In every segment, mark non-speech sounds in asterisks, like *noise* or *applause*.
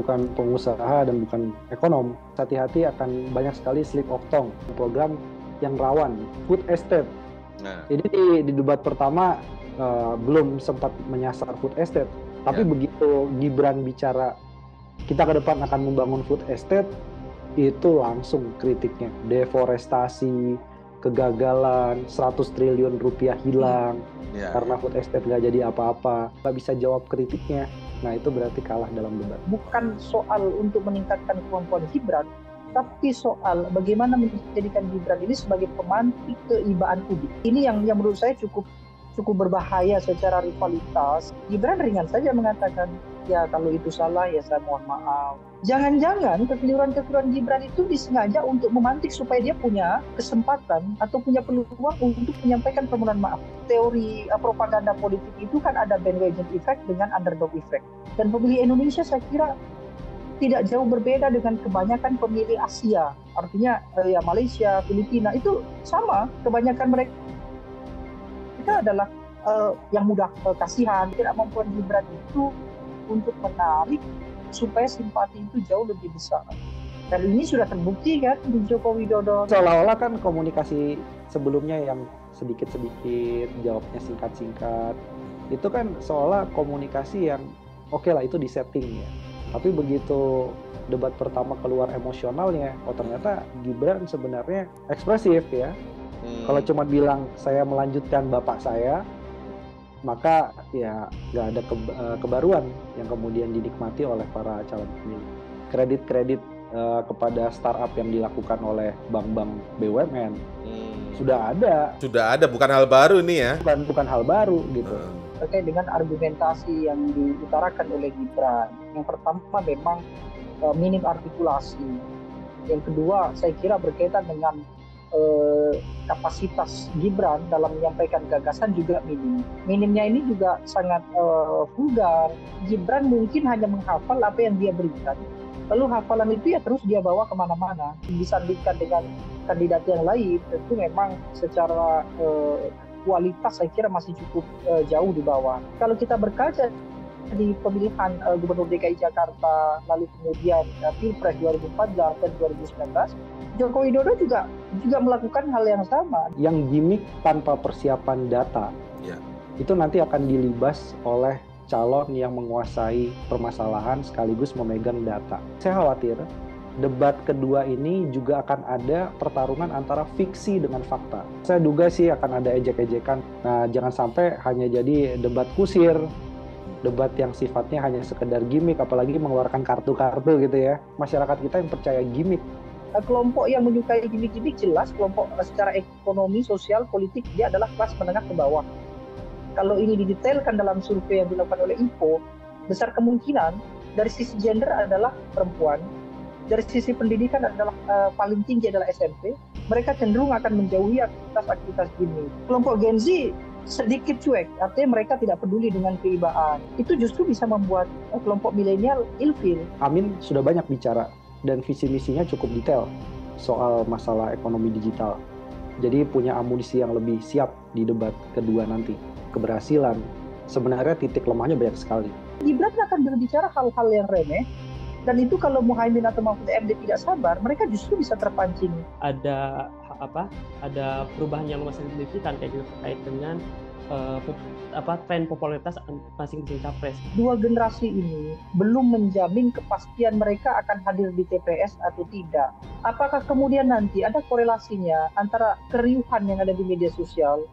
bukan pengusaha dan bukan ekonom. Hati-hati akan banyak sekali slip of tongue, program yang rawan, food estate. Nah. Jadi di, di debat pertama uh, belum sempat menyasar food estate, tapi ya. begitu Gibran bicara kita ke depan akan membangun food estate, itu langsung kritiknya, deforestasi, kegagalan, 100 triliun rupiah hilang ya, karena ya. food estate nggak jadi apa-apa, nggak bisa jawab kritiknya. Nah itu berarti kalah dalam debat. Bukan soal untuk meningkatkan kemampuan Gibran, tapi soal bagaimana menjadikan Gibran ini sebagai pemantik keibaan publik. Ini yang yang menurut saya cukup cukup berbahaya secara rivalitas. Gibran ringan saja mengatakan, ya kalau itu salah ya saya mohon maaf. Jangan-jangan kekeliruan-kekeliruan Gibran itu disengaja untuk memantik supaya dia punya kesempatan atau punya peluang untuk menyampaikan permohonan maaf. Teori uh, propaganda politik itu kan ada bandwagon effect dengan underdog effect. Dan pemilih Indonesia saya kira tidak jauh berbeda dengan kebanyakan pemilih Asia. Artinya uh, ya Malaysia, Filipina itu sama. Kebanyakan mereka kita adalah uh, yang mudah uh, kasihan, tidak mampu Gibran itu untuk menarik supaya simpati itu jauh lebih besar. Dan ini sudah terbukti kan di Joko Widodo. Seolah-olah kan komunikasi sebelumnya yang sedikit-sedikit, jawabnya singkat-singkat, itu kan seolah komunikasi yang oke okay lah itu disetting ya. Tapi begitu debat pertama keluar emosionalnya, oh ternyata Gibran sebenarnya ekspresif ya. Hmm. Kalau cuma bilang saya melanjutkan bapak saya, maka ya nggak ada ke, uh, kebaruan yang kemudian dinikmati oleh para calon pemilih. Kredit-kredit uh, kepada startup yang dilakukan oleh bank-bank BUMN hmm. sudah ada. Sudah ada, bukan hal baru nih ya? Bukan bukan hal baru gitu. Hmm. Terkait dengan argumentasi yang diutarakan oleh Gibran, yang pertama memang uh, minim artikulasi. Yang kedua, saya kira berkaitan dengan eh, kapasitas Gibran dalam menyampaikan gagasan juga minim. Minimnya ini juga sangat eh, vulgar. Gibran mungkin hanya menghafal apa yang dia berikan. Lalu hafalan itu ya terus dia bawa ke mana-mana. Disandingkan dengan kandidat yang lain, tentu memang secara eh, kualitas saya kira masih cukup eh, jauh di bawah. Kalau kita berkaca di pemilihan uh, Gubernur DKI Jakarta, lalu kemudian uh, Pilpres 2014 dan 2019, Joko Widodo juga juga melakukan hal yang sama. Yang gimmick tanpa persiapan data, ya. itu nanti akan dilibas oleh calon yang menguasai permasalahan sekaligus memegang data. Saya khawatir debat kedua ini juga akan ada pertarungan antara fiksi dengan fakta. Saya duga sih akan ada ejek-ejekan. Nah, jangan sampai hanya jadi debat kusir, debat yang sifatnya hanya sekedar gimmick, apalagi mengeluarkan kartu-kartu gitu ya. Masyarakat kita yang percaya gimmick Eh, kelompok yang menyukai gimmick-gimmick jelas kelompok eh, secara ekonomi, sosial, politik dia adalah kelas menengah ke bawah. Kalau ini didetailkan dalam survei yang dilakukan oleh IPO, besar kemungkinan dari sisi gender adalah perempuan, dari sisi pendidikan adalah uh, paling tinggi adalah SMP, mereka cenderung akan menjauhi aktivitas-aktivitas gini. Kelompok Gen Z sedikit cuek, artinya mereka tidak peduli dengan keibaan. Itu justru bisa membuat kelompok milenial ilfil. Amin sudah banyak bicara dan visi misinya cukup detail soal masalah ekonomi digital. Jadi punya amunisi yang lebih siap di debat kedua nanti. Keberhasilan, sebenarnya titik lemahnya banyak sekali. Gibran akan berbicara hal-hal yang remeh, dan itu kalau Muhaimin atau Mahfud MD tidak sabar, mereka justru bisa terpancing. Ada apa? Ada perubahan yang lumayan signifikan kayak gitu terkait dengan uh, apa tren popularitas masing-masing capres. Dua generasi ini belum menjamin kepastian mereka akan hadir di TPS atau tidak. Apakah kemudian nanti ada korelasinya antara keriuhan yang ada di media sosial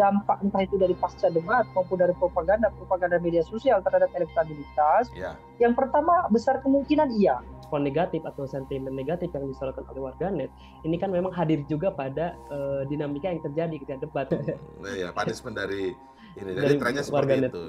dampak entah itu dari pasca debat maupun dari propaganda propaganda media sosial terhadap elektabilitas. Ya. Yang pertama besar kemungkinan iya. Respon negatif atau sentimen negatif yang disorotkan oleh warganet ini kan memang hadir juga pada uh, dinamika yang terjadi ketika debat. Nah, *laughs* ya, punishment dari ini dari, dari trennya seperti warganet. itu.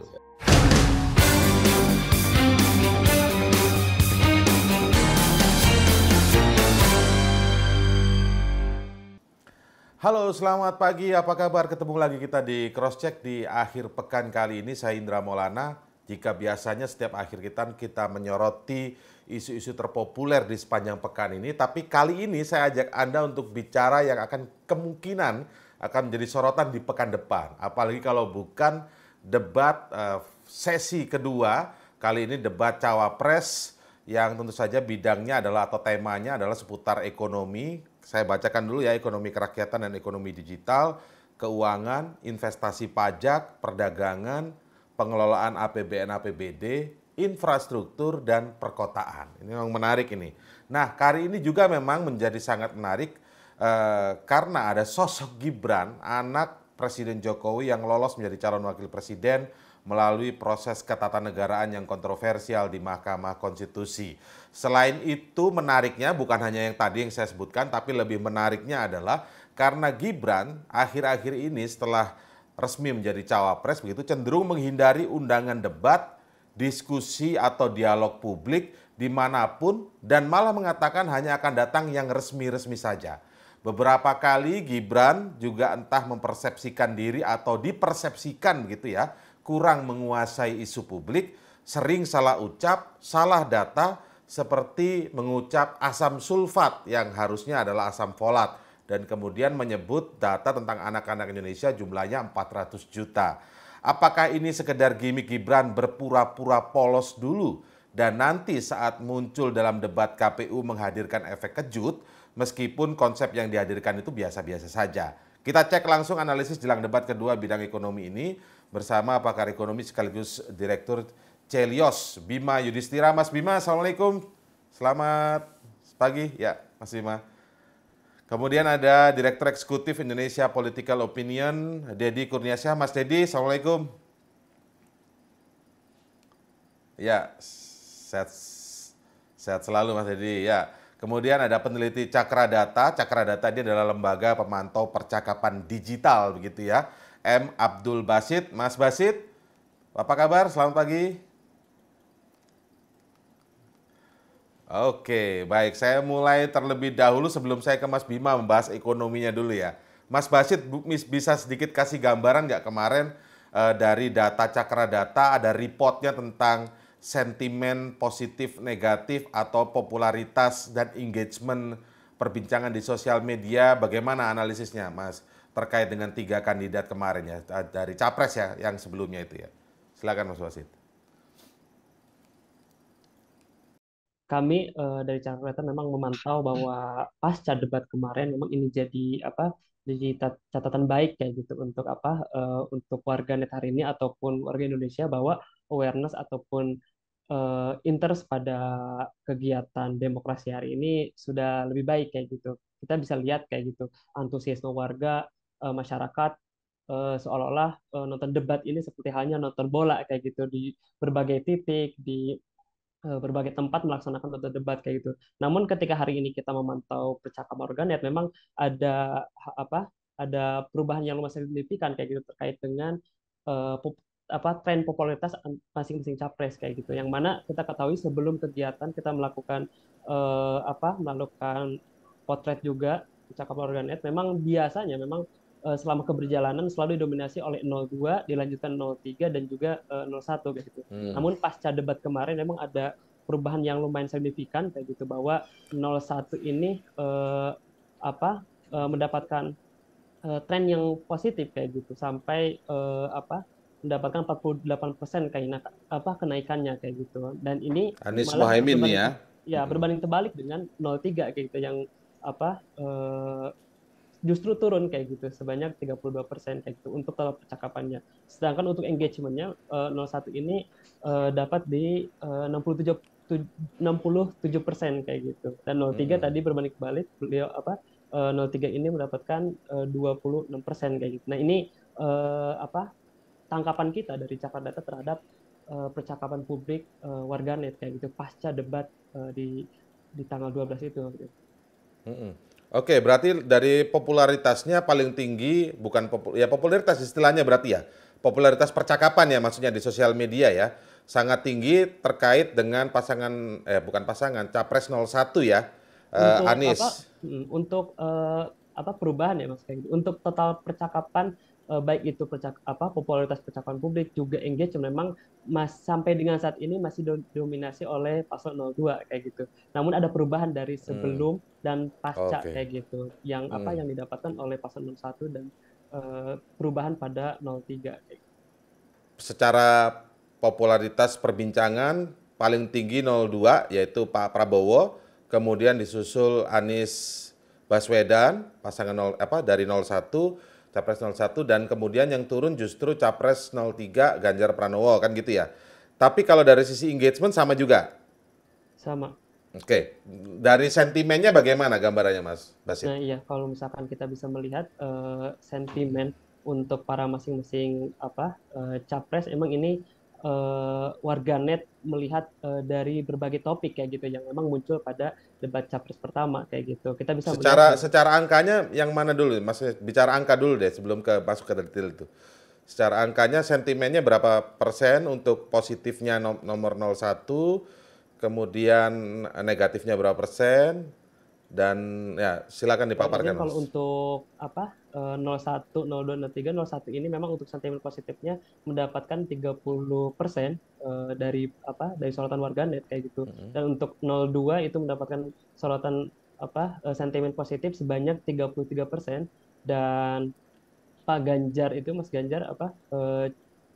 Halo, selamat pagi. Apa kabar? Ketemu lagi kita di Cross Check di akhir pekan kali ini. Saya Indra Maulana. Jika biasanya setiap akhir kita kita menyoroti isu-isu terpopuler di sepanjang pekan ini, tapi kali ini saya ajak Anda untuk bicara yang akan kemungkinan akan menjadi sorotan di pekan depan. Apalagi kalau bukan debat uh, sesi kedua Kali ini debat cawapres yang tentu saja bidangnya adalah atau temanya adalah seputar ekonomi. Saya bacakan dulu ya ekonomi kerakyatan dan ekonomi digital, keuangan, investasi pajak, perdagangan, pengelolaan APBN APBD, infrastruktur dan perkotaan. Ini memang menarik ini. Nah, kali ini juga memang menjadi sangat menarik eh, karena ada sosok Gibran, anak Presiden Jokowi yang lolos menjadi calon wakil presiden melalui proses ketatanegaraan yang kontroversial di Mahkamah Konstitusi. Selain itu menariknya bukan hanya yang tadi yang saya sebutkan, tapi lebih menariknya adalah karena Gibran akhir-akhir ini setelah resmi menjadi cawapres begitu cenderung menghindari undangan debat, diskusi atau dialog publik di mana pun dan malah mengatakan hanya akan datang yang resmi-resmi saja. Beberapa kali Gibran juga entah mempersepsikan diri atau dipersepsikan begitu ya kurang menguasai isu publik, sering salah ucap, salah data, seperti mengucap asam sulfat yang harusnya adalah asam folat dan kemudian menyebut data tentang anak-anak Indonesia jumlahnya 400 juta. Apakah ini sekedar gimmick Gibran berpura-pura polos dulu dan nanti saat muncul dalam debat KPU menghadirkan efek kejut meskipun konsep yang dihadirkan itu biasa-biasa saja. Kita cek langsung analisis jelang debat kedua bidang ekonomi ini bersama pakar ekonomi sekaligus Direktur Celios Bima Yudhistira. Mas Bima, Assalamualaikum. Selamat pagi. Ya, Mas Bima. Kemudian ada Direktur Eksekutif Indonesia Political Opinion, Dedi Kurniasyah. Mas Dedi, Assalamualaikum. Ya, sehat, sehat selalu Mas Dedi. Ya, kemudian ada peneliti Cakra Data. Cakra Data ini adalah lembaga pemantau percakapan digital begitu ya M. Abdul Basit. Mas Basit, apa kabar? Selamat pagi. Oke, baik. Saya mulai terlebih dahulu sebelum saya ke Mas Bima membahas ekonominya dulu ya. Mas Basit bisa sedikit kasih gambaran nggak kemarin uh, dari data Cakra Data ada reportnya tentang sentimen positif negatif atau popularitas dan engagement perbincangan di sosial media. Bagaimana analisisnya, Mas? terkait dengan tiga kandidat kemarin ya dari capres ya yang sebelumnya itu ya. Silakan Mas Wasid. Kami uh, dari catatan memang memantau bahwa pasca debat kemarin memang ini jadi apa jadi catatan baik kayak gitu untuk apa uh, untuk warga net hari ini ataupun warga Indonesia bahwa awareness ataupun uh, interest pada kegiatan demokrasi hari ini sudah lebih baik kayak gitu. Kita bisa lihat kayak gitu antusiasme warga uh, masyarakat uh, seolah-olah uh, nonton debat ini seperti hanya nonton bola kayak gitu di berbagai titik di berbagai tempat melaksanakan debat kayak gitu. Namun ketika hari ini kita memantau percakapan organet memang ada apa? ada perubahan yang lumayan signifikan kayak gitu terkait dengan uh, apa tren popularitas masing-masing capres kayak gitu yang mana kita ketahui sebelum kegiatan kita melakukan uh, apa melakukan potret juga percakapan organet memang biasanya memang selama keberjalanan selalu didominasi oleh 02, dilanjutkan 03 dan juga uh, 01 gitu. Hmm. Namun pasca debat kemarin memang ada perubahan yang lumayan signifikan kayak gitu bahwa 01 ini uh, apa uh, mendapatkan uh, tren yang positif kayak gitu sampai uh, apa mendapatkan 48 persen kayak apa kenaikannya kayak gitu dan ini Anies Mohaimin nih ya ya berbanding terbalik dengan 03 kayak gitu yang apa uh, justru turun kayak gitu sebanyak 32 persen kayak gitu untuk kalau percakapannya. Sedangkan untuk engagementnya uh, eh, 01 ini uh, dapat di uh, 67 67 persen kayak gitu. Dan 03 hmm. tadi berbanding balik beliau apa uh, 03 ini mendapatkan uh, 26 persen kayak gitu. Nah ini uh, apa tangkapan kita dari cakar data terhadap uh, percakapan publik uh, warganet kayak gitu pasca debat uh, di di tanggal 12 itu. Gitu. Hmm. Oke, berarti dari popularitasnya paling tinggi bukan popul ya popularitas istilahnya berarti ya. Popularitas percakapan ya maksudnya di sosial media ya. Sangat tinggi terkait dengan pasangan eh bukan pasangan Capres 01 ya. Uh, untuk Anies. Apa, hmm, untuk uh, apa perubahan ya Mas gitu. Untuk total percakapan uh, baik itu percak apa popularitas percakapan publik juga engagement memang mas sampai dengan saat ini masih dominasi oleh paslon 02 kayak gitu. Namun ada perubahan dari hmm. sebelum hmm. dan pasca okay. kayak gitu. Yang hmm. apa yang didapatkan oleh paslon 01 dan uh, perubahan pada 03 kayak gitu. Secara popularitas perbincangan paling tinggi 02 yaitu Pak Prabowo, kemudian disusul Anies Baswedan pasangan 0, apa dari 01 Capres 01 dan kemudian yang turun justru Capres 03 Ganjar Pranowo kan gitu ya. Tapi kalau dari sisi engagement sama juga. Sama. Oke, dari sentimennya bagaimana gambarannya Mas Basit? Nah iya, kalau misalkan kita bisa melihat uh, sentimen untuk para masing-masing apa uh, capres, emang ini uh, warganet melihat uh, dari berbagai topik kayak gitu yang memang muncul pada debat capres pertama kayak gitu. Kita bisa secara melihat, secara angkanya yang mana dulu, Mas? Bicara angka dulu deh sebelum ke masuk ke detail itu. Secara angkanya sentimennya berapa persen untuk positifnya nomor 01, kemudian negatifnya berapa persen, dan ya silakan dipaparkan. Kalau untuk apa 01, 02, 03, 01 ini memang untuk sentimen positifnya mendapatkan 30 persen uh, dari apa dari sorotan warganet kayak gitu. Mm -hmm. Dan untuk 02 itu mendapatkan sorotan apa uh, sentimen positif sebanyak 33 persen dan Pak Ganjar itu Mas Ganjar apa uh,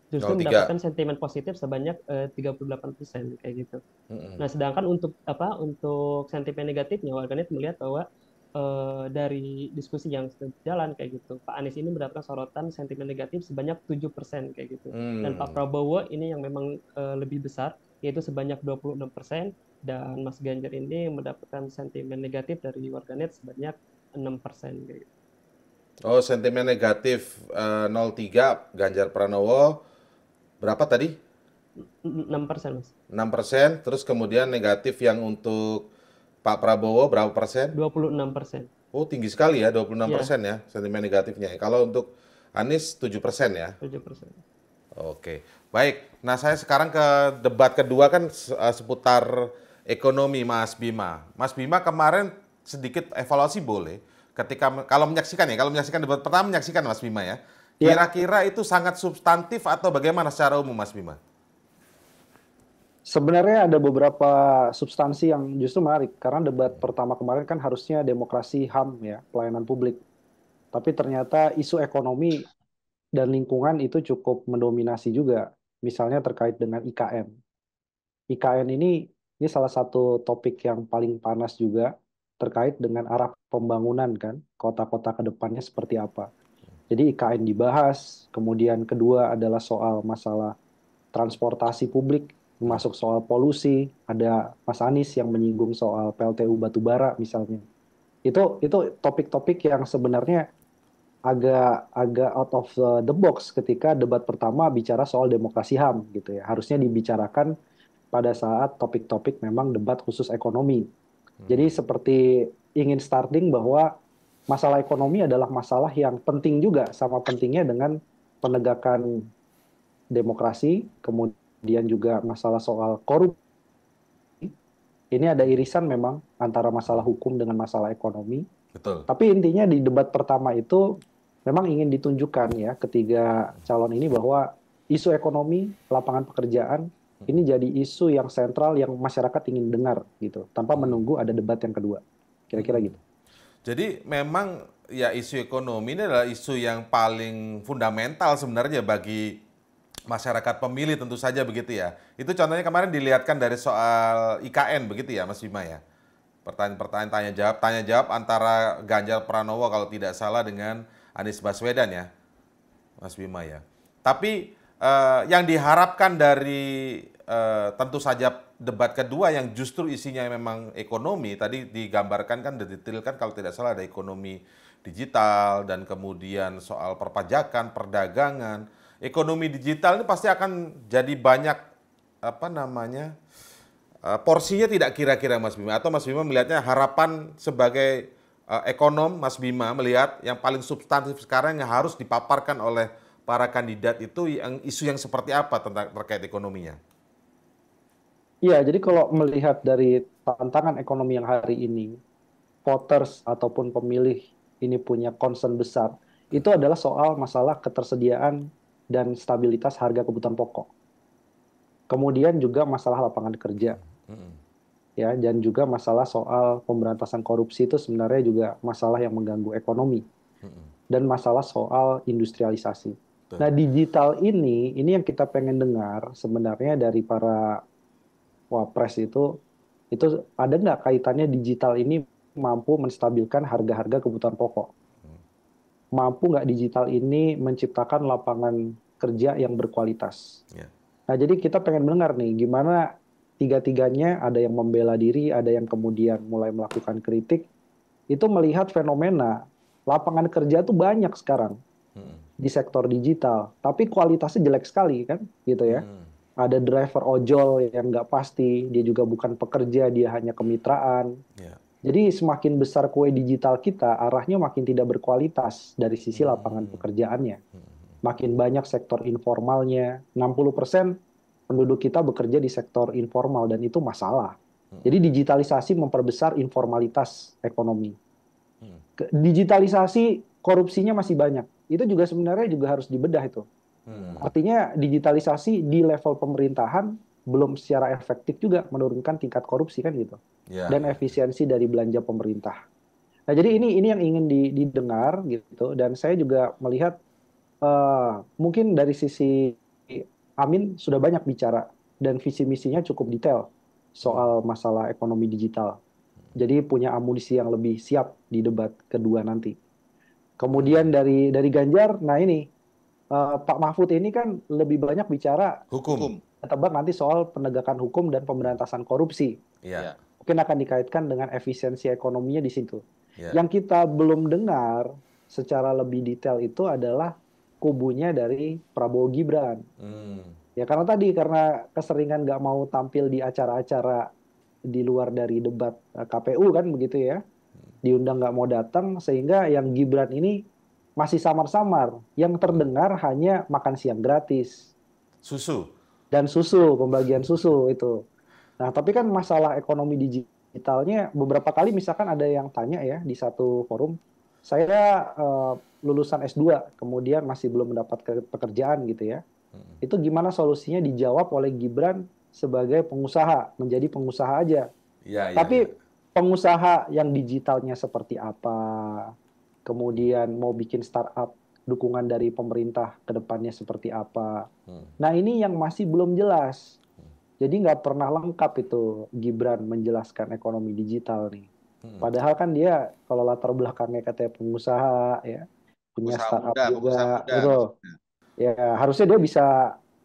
justru 03. mendapatkan sentimen positif sebanyak uh, 38 persen kayak gitu. Mm-hmm. Nah, sedangkan untuk apa untuk sentimen negatifnya warganet melihat bahwa uh, dari diskusi yang jalan kayak gitu, Pak Anies ini mendapatkan sorotan sentimen negatif sebanyak 7 persen kayak gitu, mm. dan Pak Prabowo ini yang memang uh, lebih besar yaitu sebanyak 26 persen dan Mas Ganjar ini mendapatkan sentimen negatif dari warganet sebanyak 6 persen kayak gitu. Oh, sentimen negatif uh, 03 Ganjar Pranowo berapa tadi? 6 persen, Mas. 6 persen, terus kemudian negatif yang untuk Pak Prabowo berapa persen? 26 persen. Oh, tinggi sekali ya, 26 persen ya. ya sentimen negatifnya. Kalau untuk Anies 7 persen ya? 7 persen. Oke, baik. Nah, saya sekarang ke debat kedua kan eh, seputar ekonomi, Mas Bima. Mas Bima kemarin sedikit evaluasi boleh ketika kalau menyaksikan ya, kalau menyaksikan debat pertama menyaksikan Mas Bima ya. Ya. Kira-kira itu sangat substantif atau bagaimana secara umum, Mas Bima? Sebenarnya ada beberapa substansi yang justru menarik karena debat pertama kemarin kan harusnya demokrasi HAM ya, pelayanan publik. Tapi ternyata isu ekonomi dan lingkungan itu cukup mendominasi juga, misalnya terkait dengan IKN. IKN ini ini salah satu topik yang paling panas juga terkait dengan arah pembangunan kan, kota-kota ke depannya seperti apa. Jadi IKN dibahas, kemudian kedua adalah soal masalah transportasi publik, masuk soal polusi, ada Mas Anies yang menyinggung soal PLTU batubara misalnya. Itu itu topik-topik yang sebenarnya agak agak out of the box ketika debat pertama bicara soal demokrasi HAM gitu ya. Harusnya dibicarakan pada saat topik-topik memang debat khusus ekonomi. Jadi seperti ingin starting bahwa masalah ekonomi adalah masalah yang penting juga sama pentingnya dengan penegakan demokrasi, kemudian juga masalah soal korupsi. Ini ada irisan memang antara masalah hukum dengan masalah ekonomi. Betul. Tapi intinya di debat pertama itu memang ingin ditunjukkan ya ketiga calon ini bahwa isu ekonomi, lapangan pekerjaan ini jadi isu yang sentral yang masyarakat ingin dengar gitu tanpa menunggu ada debat yang kedua. Kira-kira gitu. Jadi memang ya isu ekonomi ini adalah isu yang paling fundamental sebenarnya bagi masyarakat pemilih tentu saja begitu ya. Itu contohnya kemarin dilihatkan dari soal IKN begitu ya Mas Bima ya. Pertanyaan-pertanyaan tanya jawab, tanya jawab antara Ganjar Pranowo kalau tidak salah dengan Anies Baswedan ya. Mas Bima ya. Tapi eh, yang diharapkan dari eh, tentu saja debat kedua yang justru isinya memang ekonomi tadi digambarkan kan didetailkan kalau tidak salah ada ekonomi digital dan kemudian soal perpajakan, perdagangan, ekonomi digital ini pasti akan jadi banyak apa namanya uh, porsinya tidak kira-kira Mas Bima atau Mas Bima melihatnya harapan sebagai uh, ekonom Mas Bima melihat yang paling substantif sekarang yang harus dipaparkan oleh para kandidat itu yang isu yang seperti apa tentang terkait ekonominya? Iya, jadi kalau melihat dari tantangan ekonomi yang hari ini, voters ataupun pemilih ini punya concern besar, itu adalah soal masalah ketersediaan dan stabilitas harga kebutuhan pokok. Kemudian juga masalah lapangan kerja. Ya, dan juga masalah soal pemberantasan korupsi itu sebenarnya juga masalah yang mengganggu ekonomi. Dan masalah soal industrialisasi. Nah, digital ini, ini yang kita pengen dengar sebenarnya dari para wapres itu, itu ada nggak kaitannya digital ini mampu menstabilkan harga-harga kebutuhan pokok? Mampu nggak digital ini menciptakan lapangan kerja yang berkualitas? Ya. Nah, jadi kita pengen mendengar nih, gimana tiga-tiganya ada yang membela diri, ada yang kemudian mulai melakukan kritik, itu melihat fenomena lapangan kerja itu banyak sekarang Hmm. di sektor digital, tapi kualitasnya jelek sekali kan, gitu ya. Hmm. Ada driver ojol yang nggak pasti, dia juga bukan pekerja, dia hanya kemitraan. Ya. Jadi semakin besar kue digital kita, arahnya makin tidak berkualitas dari sisi Hmm. lapangan pekerjaannya. Makin banyak sektor informalnya, 60% penduduk kita bekerja di sektor informal dan itu masalah. Hmm. Jadi digitalisasi memperbesar informalitas ekonomi. Hmm. Digitalisasi korupsinya masih banyak. Itu juga sebenarnya juga harus dibedah itu. Hmm. Artinya digitalisasi di level pemerintahan belum secara efektif juga menurunkan tingkat korupsi kan gitu Ya. dan efisiensi dari belanja pemerintah. Nah, jadi ini ini yang ingin di- didengar gitu dan saya juga melihat eh, mungkin dari sisi Amin sudah banyak bicara dan visi misinya cukup detail soal masalah ekonomi digital. Jadi punya amunisi yang lebih siap di debat kedua nanti. Kemudian dari dari Ganjar, nah ini eh, Pak Mahfud ini kan lebih banyak bicara Hukum. Tebak nanti soal penegakan hukum dan pemberantasan korupsi Ya. mungkin akan dikaitkan dengan efisiensi ekonominya di situ. Ya. Yang kita belum dengar secara lebih detail itu adalah kubunya dari Prabowo Gibran. Hmm. Ya karena tadi karena keseringan nggak mau tampil di acara-acara di luar dari debat eh, KPU kan begitu ya, diundang nggak mau datang sehingga yang Gibran ini masih samar-samar. Yang terdengar hanya makan siang gratis Susu. Dan susu, pembagian susu itu. Nah, tapi kan masalah ekonomi digitalnya beberapa kali misalkan ada yang tanya ya di satu forum, saya eh, lulusan S2 kemudian masih belum mendapat ke- pekerjaan gitu ya. Hmm. Itu gimana solusinya dijawab oleh Gibran sebagai pengusaha, menjadi pengusaha aja. Ya, ya, Tapi ya. pengusaha yang digitalnya seperti apa, kemudian mau bikin startup, dukungan dari pemerintah ke depannya seperti apa. Hmm. Nah ini yang masih belum jelas. Jadi nggak pernah lengkap itu Gibran menjelaskan ekonomi digital nih. Hmm. Padahal kan dia kalau latar belakangnya katanya pengusaha ya, punya Pengusaha startup muda, juga, pengusaha muda betul. maksudnya. Ya harusnya dia bisa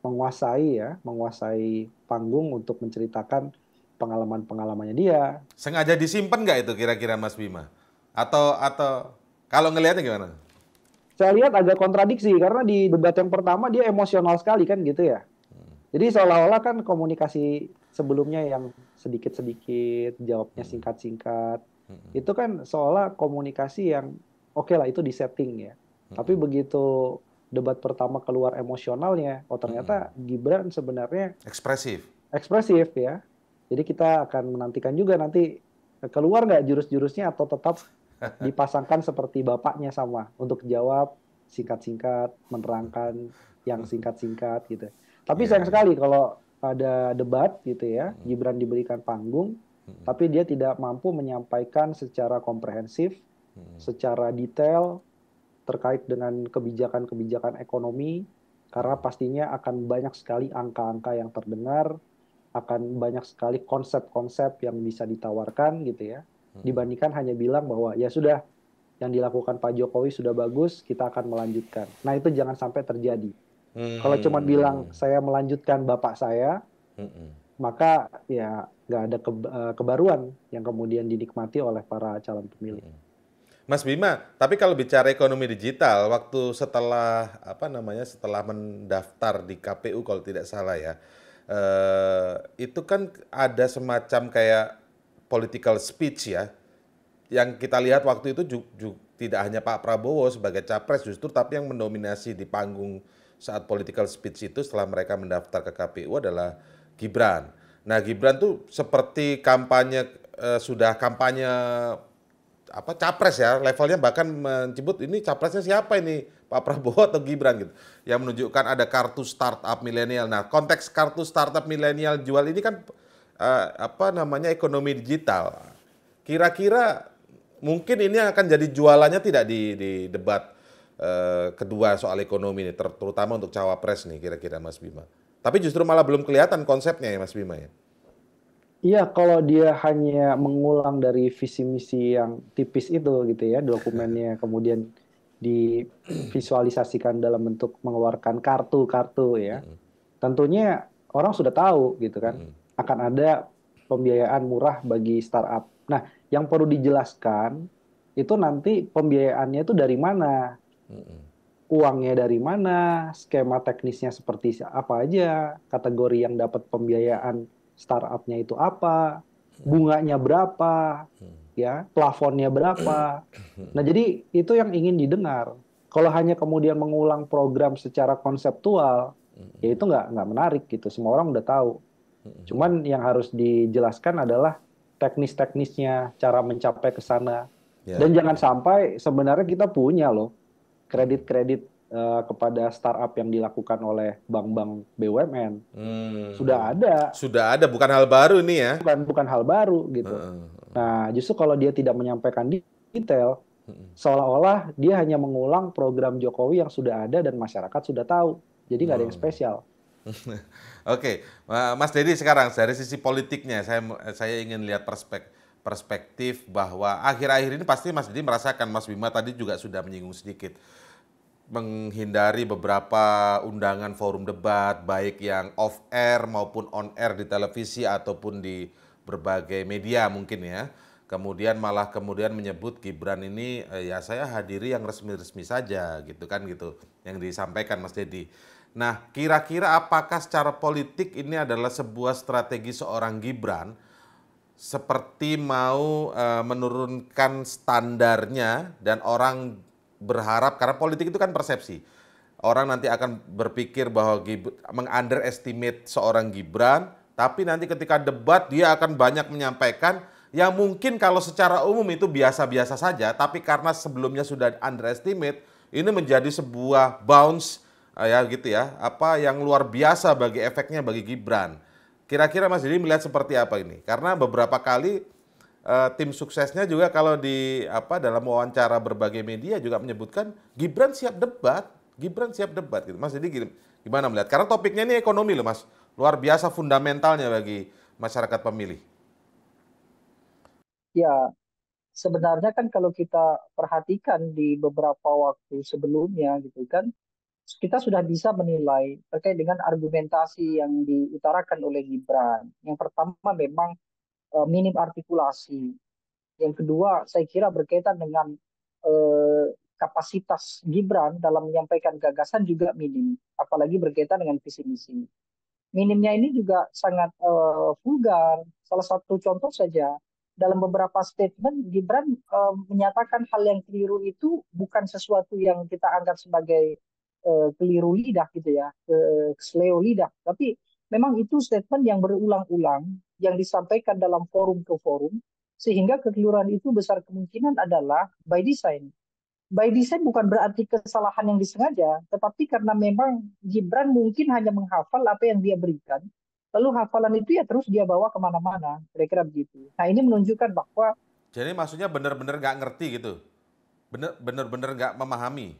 menguasai ya, menguasai panggung untuk menceritakan pengalaman-pengalamannya dia. Sengaja disimpan nggak itu kira-kira Mas Bima? Atau atau kalau ngelihatnya gimana? Saya lihat agak kontradiksi karena di debat yang pertama dia emosional sekali kan gitu ya. Jadi seolah-olah kan komunikasi sebelumnya yang sedikit-sedikit, jawabnya singkat-singkat, itu kan seolah komunikasi yang oke lah itu disetting ya. Tapi begitu debat pertama keluar emosionalnya, oh ternyata Gibran sebenarnya Ekspresif. ekspresif ya. Jadi kita akan menantikan juga nanti keluar nggak jurus-jurusnya atau tetap *laughs* dipasangkan seperti bapaknya sama untuk jawab singkat-singkat, menerangkan yang singkat-singkat gitu. Tapi Iya, sayang sekali kalau ada debat gitu ya, Gibran diberikan panggung, Hmm. tapi dia tidak mampu menyampaikan secara komprehensif, Hmm. secara detail terkait dengan kebijakan-kebijakan ekonomi, karena pastinya akan banyak sekali angka-angka yang terdengar, akan banyak sekali konsep-konsep yang bisa ditawarkan gitu ya, dibandingkan hanya bilang bahwa ya sudah yang dilakukan Pak Jokowi sudah bagus, kita akan melanjutkan. Nah itu jangan sampai terjadi. Hmm. Kalau cuma bilang saya melanjutkan bapak saya, Hmm. maka ya nggak ada ke- eh, kebaruan yang kemudian dinikmati oleh para calon pemilih. Mas Bima, tapi kalau bicara ekonomi digital, waktu setelah apa namanya setelah mendaftar di KPU kalau tidak salah ya, eh, itu kan ada semacam kayak political speech ya, yang kita lihat waktu itu ju- ju- tidak hanya Pak Prabowo sebagai capres justru, tapi yang mendominasi di panggung saat political speech itu setelah mereka mendaftar ke KPU adalah Gibran. Nah Gibran tuh seperti kampanye eh, sudah kampanye apa capres ya levelnya bahkan menyebut ini capresnya siapa ini Pak Prabowo atau Gibran gitu yang menunjukkan ada kartu startup milenial. Nah konteks kartu startup milenial jual ini kan eh, apa namanya ekonomi digital. Kira-kira mungkin ini akan jadi jualannya tidak di, di debat eh, kedua soal ekonomi ini, ter- terutama untuk cawapres nih kira-kira Mas Bima. Tapi justru malah belum kelihatan konsepnya ya Mas Bima ya. Iya, kalau dia hanya mengulang dari visi misi yang tipis itu gitu ya, dokumennya *laughs* kemudian divisualisasikan dalam bentuk mengeluarkan kartu-kartu ya. Tentunya orang sudah tahu gitu kan. Akan ada pembiayaan murah bagi startup. Nah, yang perlu dijelaskan itu nanti pembiayaannya itu dari mana? Uangnya dari mana? Skema teknisnya seperti apa aja? Kategori yang dapat pembiayaan startupnya itu apa? Bunganya berapa? Ya, plafonnya berapa? Nah, jadi itu yang ingin didengar. Kalau hanya kemudian mengulang program secara konseptual, ya itu nggak nggak menarik gitu. Semua orang udah tahu. Cuman yang harus dijelaskan adalah teknis-teknisnya, cara mencapai ke sana. Ya. Dan jangan sampai sebenarnya kita punya loh kredit-kredit eh, kepada startup yang dilakukan oleh bank-bank BUMN. Hmm. Sudah ada, Sudah ada, bukan hal baru ini ya. bukan bukan hal baru gitu. Heeh. Nah, justru kalau dia tidak menyampaikan detail, seolah-olah dia hanya mengulang program Jokowi yang sudah ada dan masyarakat sudah tahu. Jadi nggak ada yang spesial. *laughs* Oke, Ma- Mas Dedi sekarang dari sisi politiknya saya saya ingin lihat perspek- perspektif bahwa akhir-akhir ini pasti Mas Dedi merasakan Mas Bima tadi juga sudah menyinggung sedikit menghindari beberapa undangan forum debat baik yang off air maupun on air di televisi ataupun di berbagai media mungkin ya. Kemudian malah kemudian menyebut Gibran ini eh, ya saya hadiri yang resmi-resmi saja gitu kan gitu yang disampaikan Mas Dedi. Nah, kira-kira apakah secara politik ini adalah sebuah strategi seorang Gibran seperti mau eh, menurunkan standarnya dan orang berharap karena politik itu kan persepsi. Orang nanti akan berpikir bahwa meng-underestimate seorang Gibran, tapi nanti ketika debat dia akan banyak menyampaikan yang mungkin kalau secara umum itu biasa-biasa saja, tapi karena sebelumnya sudah underestimate, ini menjadi sebuah bounce ya gitu ya, apa yang luar biasa bagi efeknya bagi Gibran. Kira-kira Mas Didi melihat seperti apa ini? Karena beberapa kali eh, tim suksesnya juga kalau di apa dalam wawancara berbagai media juga menyebutkan Gibran siap debat, Gibran siap debat gitu. Mas Didi gimana melihat? Karena topiknya ini ekonomi loh Mas. Luar biasa fundamentalnya bagi masyarakat pemilih. Ya, sebenarnya kan kalau kita perhatikan di beberapa waktu sebelumnya gitu kan, kita sudah bisa menilai terkait dengan argumentasi yang diutarakan oleh Gibran. Yang pertama memang eh, minim artikulasi. Yang kedua, saya kira berkaitan dengan eh, kapasitas Gibran dalam menyampaikan gagasan juga minim, apalagi berkaitan dengan visi misi. Minimnya ini juga sangat eh, vulgar. Salah satu contoh saja, dalam beberapa statement Gibran eh, menyatakan hal yang keliru itu bukan sesuatu yang kita anggap sebagai keliru lidah gitu ya, ke kesleo lidah, tapi memang itu statement yang berulang-ulang yang disampaikan dalam forum ke forum sehingga kekeliruan itu besar kemungkinan adalah by design. By design bukan berarti kesalahan yang disengaja, tetapi karena memang Gibran mungkin hanya menghafal apa yang dia berikan, lalu hafalan itu ya terus dia bawa ke mana-mana, kira-kira begitu. Nah ini menunjukkan bahwa Jadi maksudnya benar-benar nggak ngerti gitu. Benar-benar nggak memahami.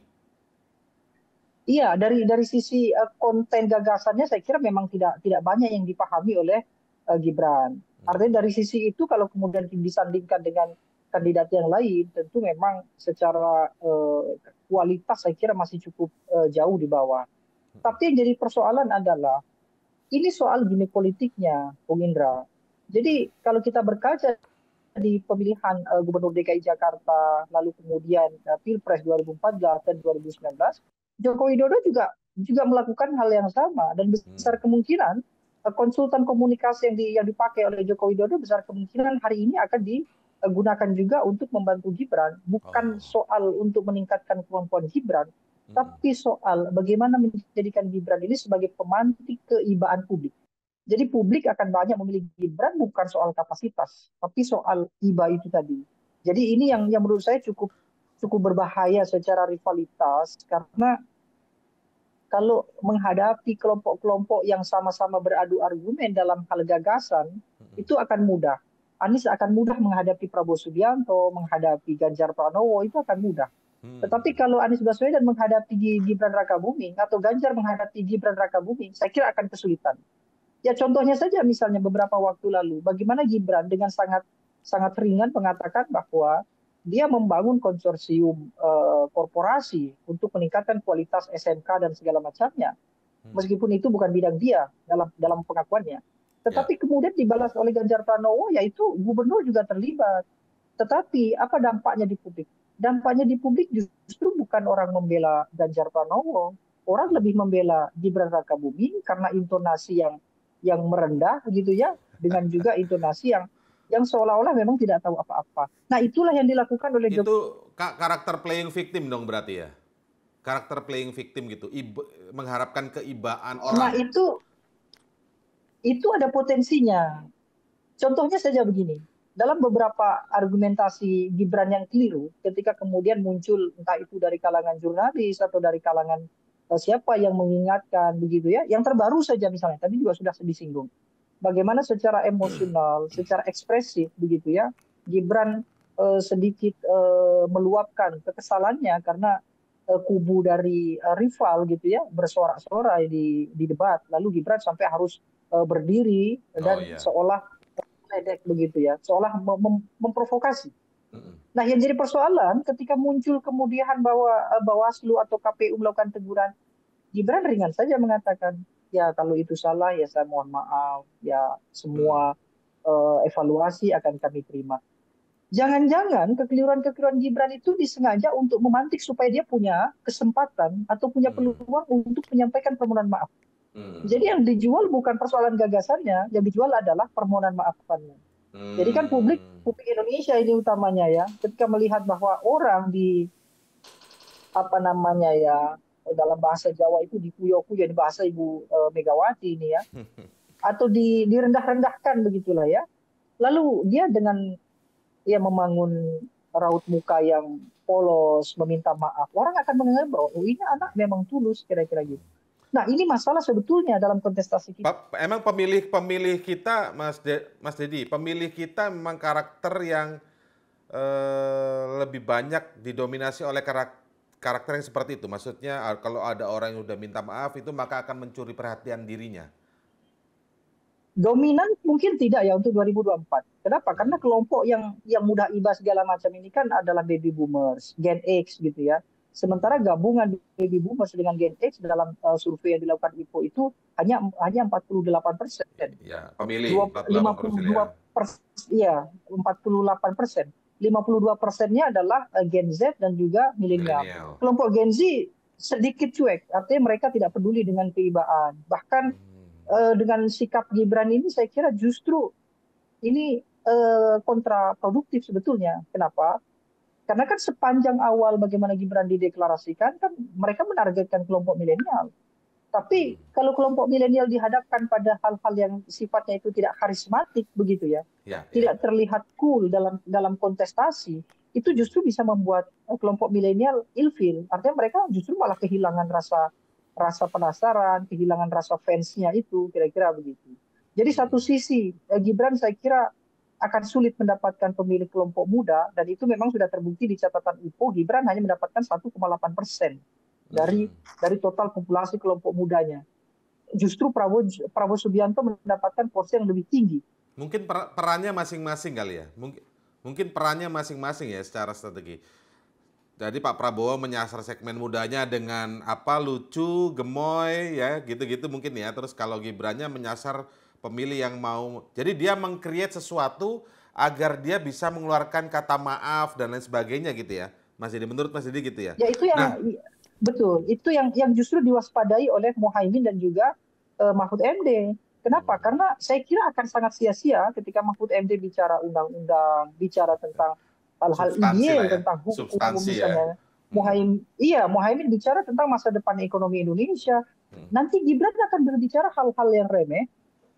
Iya, dari dari sisi eh, konten gagasannya saya kira memang tidak tidak banyak yang dipahami oleh eh, Gibran. Artinya dari sisi itu kalau kemudian disandingkan dengan kandidat yang lain, tentu memang secara eh, kualitas saya kira masih cukup eh, jauh di bawah. Tapi yang jadi persoalan adalah ini soal gimmick politiknya, Bung Indra. Jadi kalau kita berkaca di pemilihan eh, Gubernur DKI Jakarta, lalu kemudian eh, Pilpres 2014 dan 2019, Joko Widodo juga juga melakukan hal yang sama dan besar kemungkinan eh, konsultan komunikasi yang di, yang dipakai oleh Joko Widodo besar kemungkinan hari ini akan digunakan juga untuk membantu Gibran bukan Oh. soal untuk meningkatkan kemampuan Gibran tapi soal bagaimana menjadikan Gibran ini sebagai pemantik keibaan publik. Jadi publik akan banyak memilih Gibran bukan soal kapasitas, tapi soal iba itu tadi. Jadi ini yang yang menurut saya cukup cukup berbahaya secara rivalitas karena kalau menghadapi kelompok-kelompok yang sama-sama beradu argumen dalam hal gagasan itu akan mudah. Anies akan mudah menghadapi Prabowo Subianto, menghadapi Ganjar Pranowo itu akan mudah. Hmm. Tetapi kalau Anies Baswedan menghadapi Gibran Raka Buming atau Ganjar menghadapi Gibran Raka Buming, saya kira akan kesulitan. Ya contohnya saja misalnya beberapa waktu lalu, bagaimana Gibran dengan sangat sangat ringan mengatakan bahwa dia membangun konsorsium uh, korporasi untuk meningkatkan kualitas SMK dan segala macamnya. Hmm. Meskipun itu bukan bidang dia dalam dalam pengakuannya. Tetapi ya. kemudian dibalas oleh Ganjar Pranowo yaitu gubernur juga terlibat. Tetapi apa dampaknya di publik? dampaknya di publik justru bukan orang membela Ganjar Pranowo, orang lebih membela Gibran Raka Buming karena intonasi yang yang merendah gitu ya, dengan juga *laughs* intonasi yang yang seolah-olah memang tidak tahu apa-apa. Nah itulah yang dilakukan oleh itu karakter playing victim dong berarti ya, karakter playing victim gitu, Iba, mengharapkan keibaan orang. Nah itu itu ada potensinya. Contohnya saja begini, dalam beberapa argumentasi Gibran yang keliru ketika kemudian muncul entah itu dari kalangan jurnalis atau dari kalangan uh, siapa yang mengingatkan begitu ya yang terbaru saja misalnya tadi juga sudah disinggung bagaimana secara emosional secara ekspresif begitu ya Gibran uh, sedikit uh, meluapkan kekesalannya karena uh, kubu dari uh, rival gitu ya bersorak-sorai di di debat lalu Gibran sampai harus uh, berdiri dan oh, iya. seolah meledek begitu ya, seolah mem mem memprovokasi. Nah, yang jadi persoalan ketika muncul kemudian bahwa uh, Bawaslu atau KPU melakukan teguran, Gibran ringan saja mengatakan, ya kalau itu salah ya saya mohon maaf, ya semua uh, evaluasi akan kami terima. Jangan-jangan kekeliruan-kekeliruan Gibran itu disengaja untuk memantik supaya dia punya kesempatan atau punya peluang untuk menyampaikan permohonan maaf. Hmm. Jadi yang dijual bukan persoalan gagasannya, yang dijual adalah permohonan maafannya. Hmm. Jadi kan publik publik Indonesia ini utamanya ya, ketika melihat bahwa orang di apa namanya ya dalam bahasa Jawa itu dikuyo-kuyo di bahasa Ibu e, Megawati ini ya, *laughs* atau di direndah-rendahkan begitulah ya. Lalu dia dengan ya membangun raut muka yang polos, meminta maaf, orang akan menganggap bahwa oh, ini anak memang tulus kira-kira gitu. Nah ini masalah sebetulnya dalam kontestasi kita. Emang pemilih-pemilih kita, Mas De, Mas Dedi, pemilih kita memang karakter yang eh, lebih banyak didominasi oleh karakter, karakter yang seperti itu. Maksudnya kalau ada orang yang sudah minta maaf itu maka akan mencuri perhatian dirinya. Dominan mungkin tidak ya untuk 2024. Kenapa? Karena kelompok yang yang mudah iba segala macam ini kan adalah baby boomers, Gen X gitu ya Sementara gabungan baby boomers dengan Gen X dalam uh, survei yang dilakukan IPO itu hanya hanya 48 persen. Ya, pemilih 52 persen. Ya, 48 persen. 52 persennya adalah uh, Gen Z dan juga milenial. Kelompok Gen Z sedikit cuek, artinya mereka tidak peduli dengan keibaan. Bahkan hmm. uh, dengan sikap Gibran ini saya kira justru ini uh, kontraproduktif sebetulnya. Kenapa? Karena kan sepanjang awal bagaimana Gibran dideklarasikan kan mereka menargetkan kelompok milenial. Tapi kalau kelompok milenial dihadapkan pada hal-hal yang sifatnya itu tidak karismatik begitu ya, ya, ya. tidak terlihat cool dalam dalam kontestasi, itu justru bisa membuat eh, kelompok milenial ilfil. Artinya mereka justru malah kehilangan rasa rasa penasaran, kehilangan rasa fansnya itu, kira-kira begitu. Jadi satu sisi eh, Gibran saya kira akan sulit mendapatkan pemilih kelompok muda dan itu memang sudah terbukti di catatan IPO Gibran hanya mendapatkan 1,8 persen dari dari total populasi kelompok mudanya. Justru Prabowo Prabowo Subianto mendapatkan porsi yang lebih tinggi. Mungkin per, perannya masing-masing kali ya. Mungkin mungkin perannya masing-masing ya secara strategi. Jadi Pak Prabowo menyasar segmen mudanya dengan apa lucu, gemoy ya gitu-gitu mungkin ya. Terus kalau Gibrannya menyasar pemilih yang mau. Jadi dia mengcreate sesuatu agar dia bisa mengeluarkan kata maaf dan lain sebagainya gitu ya. Mas Didi, menurut Mas Didi gitu ya? Ya itu yang nah, betul. Itu yang yang justru diwaspadai oleh Muhaimin dan juga uh, Mahfud MD. Kenapa? Karena saya kira akan sangat sia-sia ketika Mahfud MD bicara undang-undang, bicara tentang hal-hal ideal ya. tentang hukum, Substansi misalnya. Ya. Muhaimin, iya, Muhaimin bicara tentang masa depan ekonomi Indonesia. Hmm. Nanti Gibran akan berbicara hal-hal yang remeh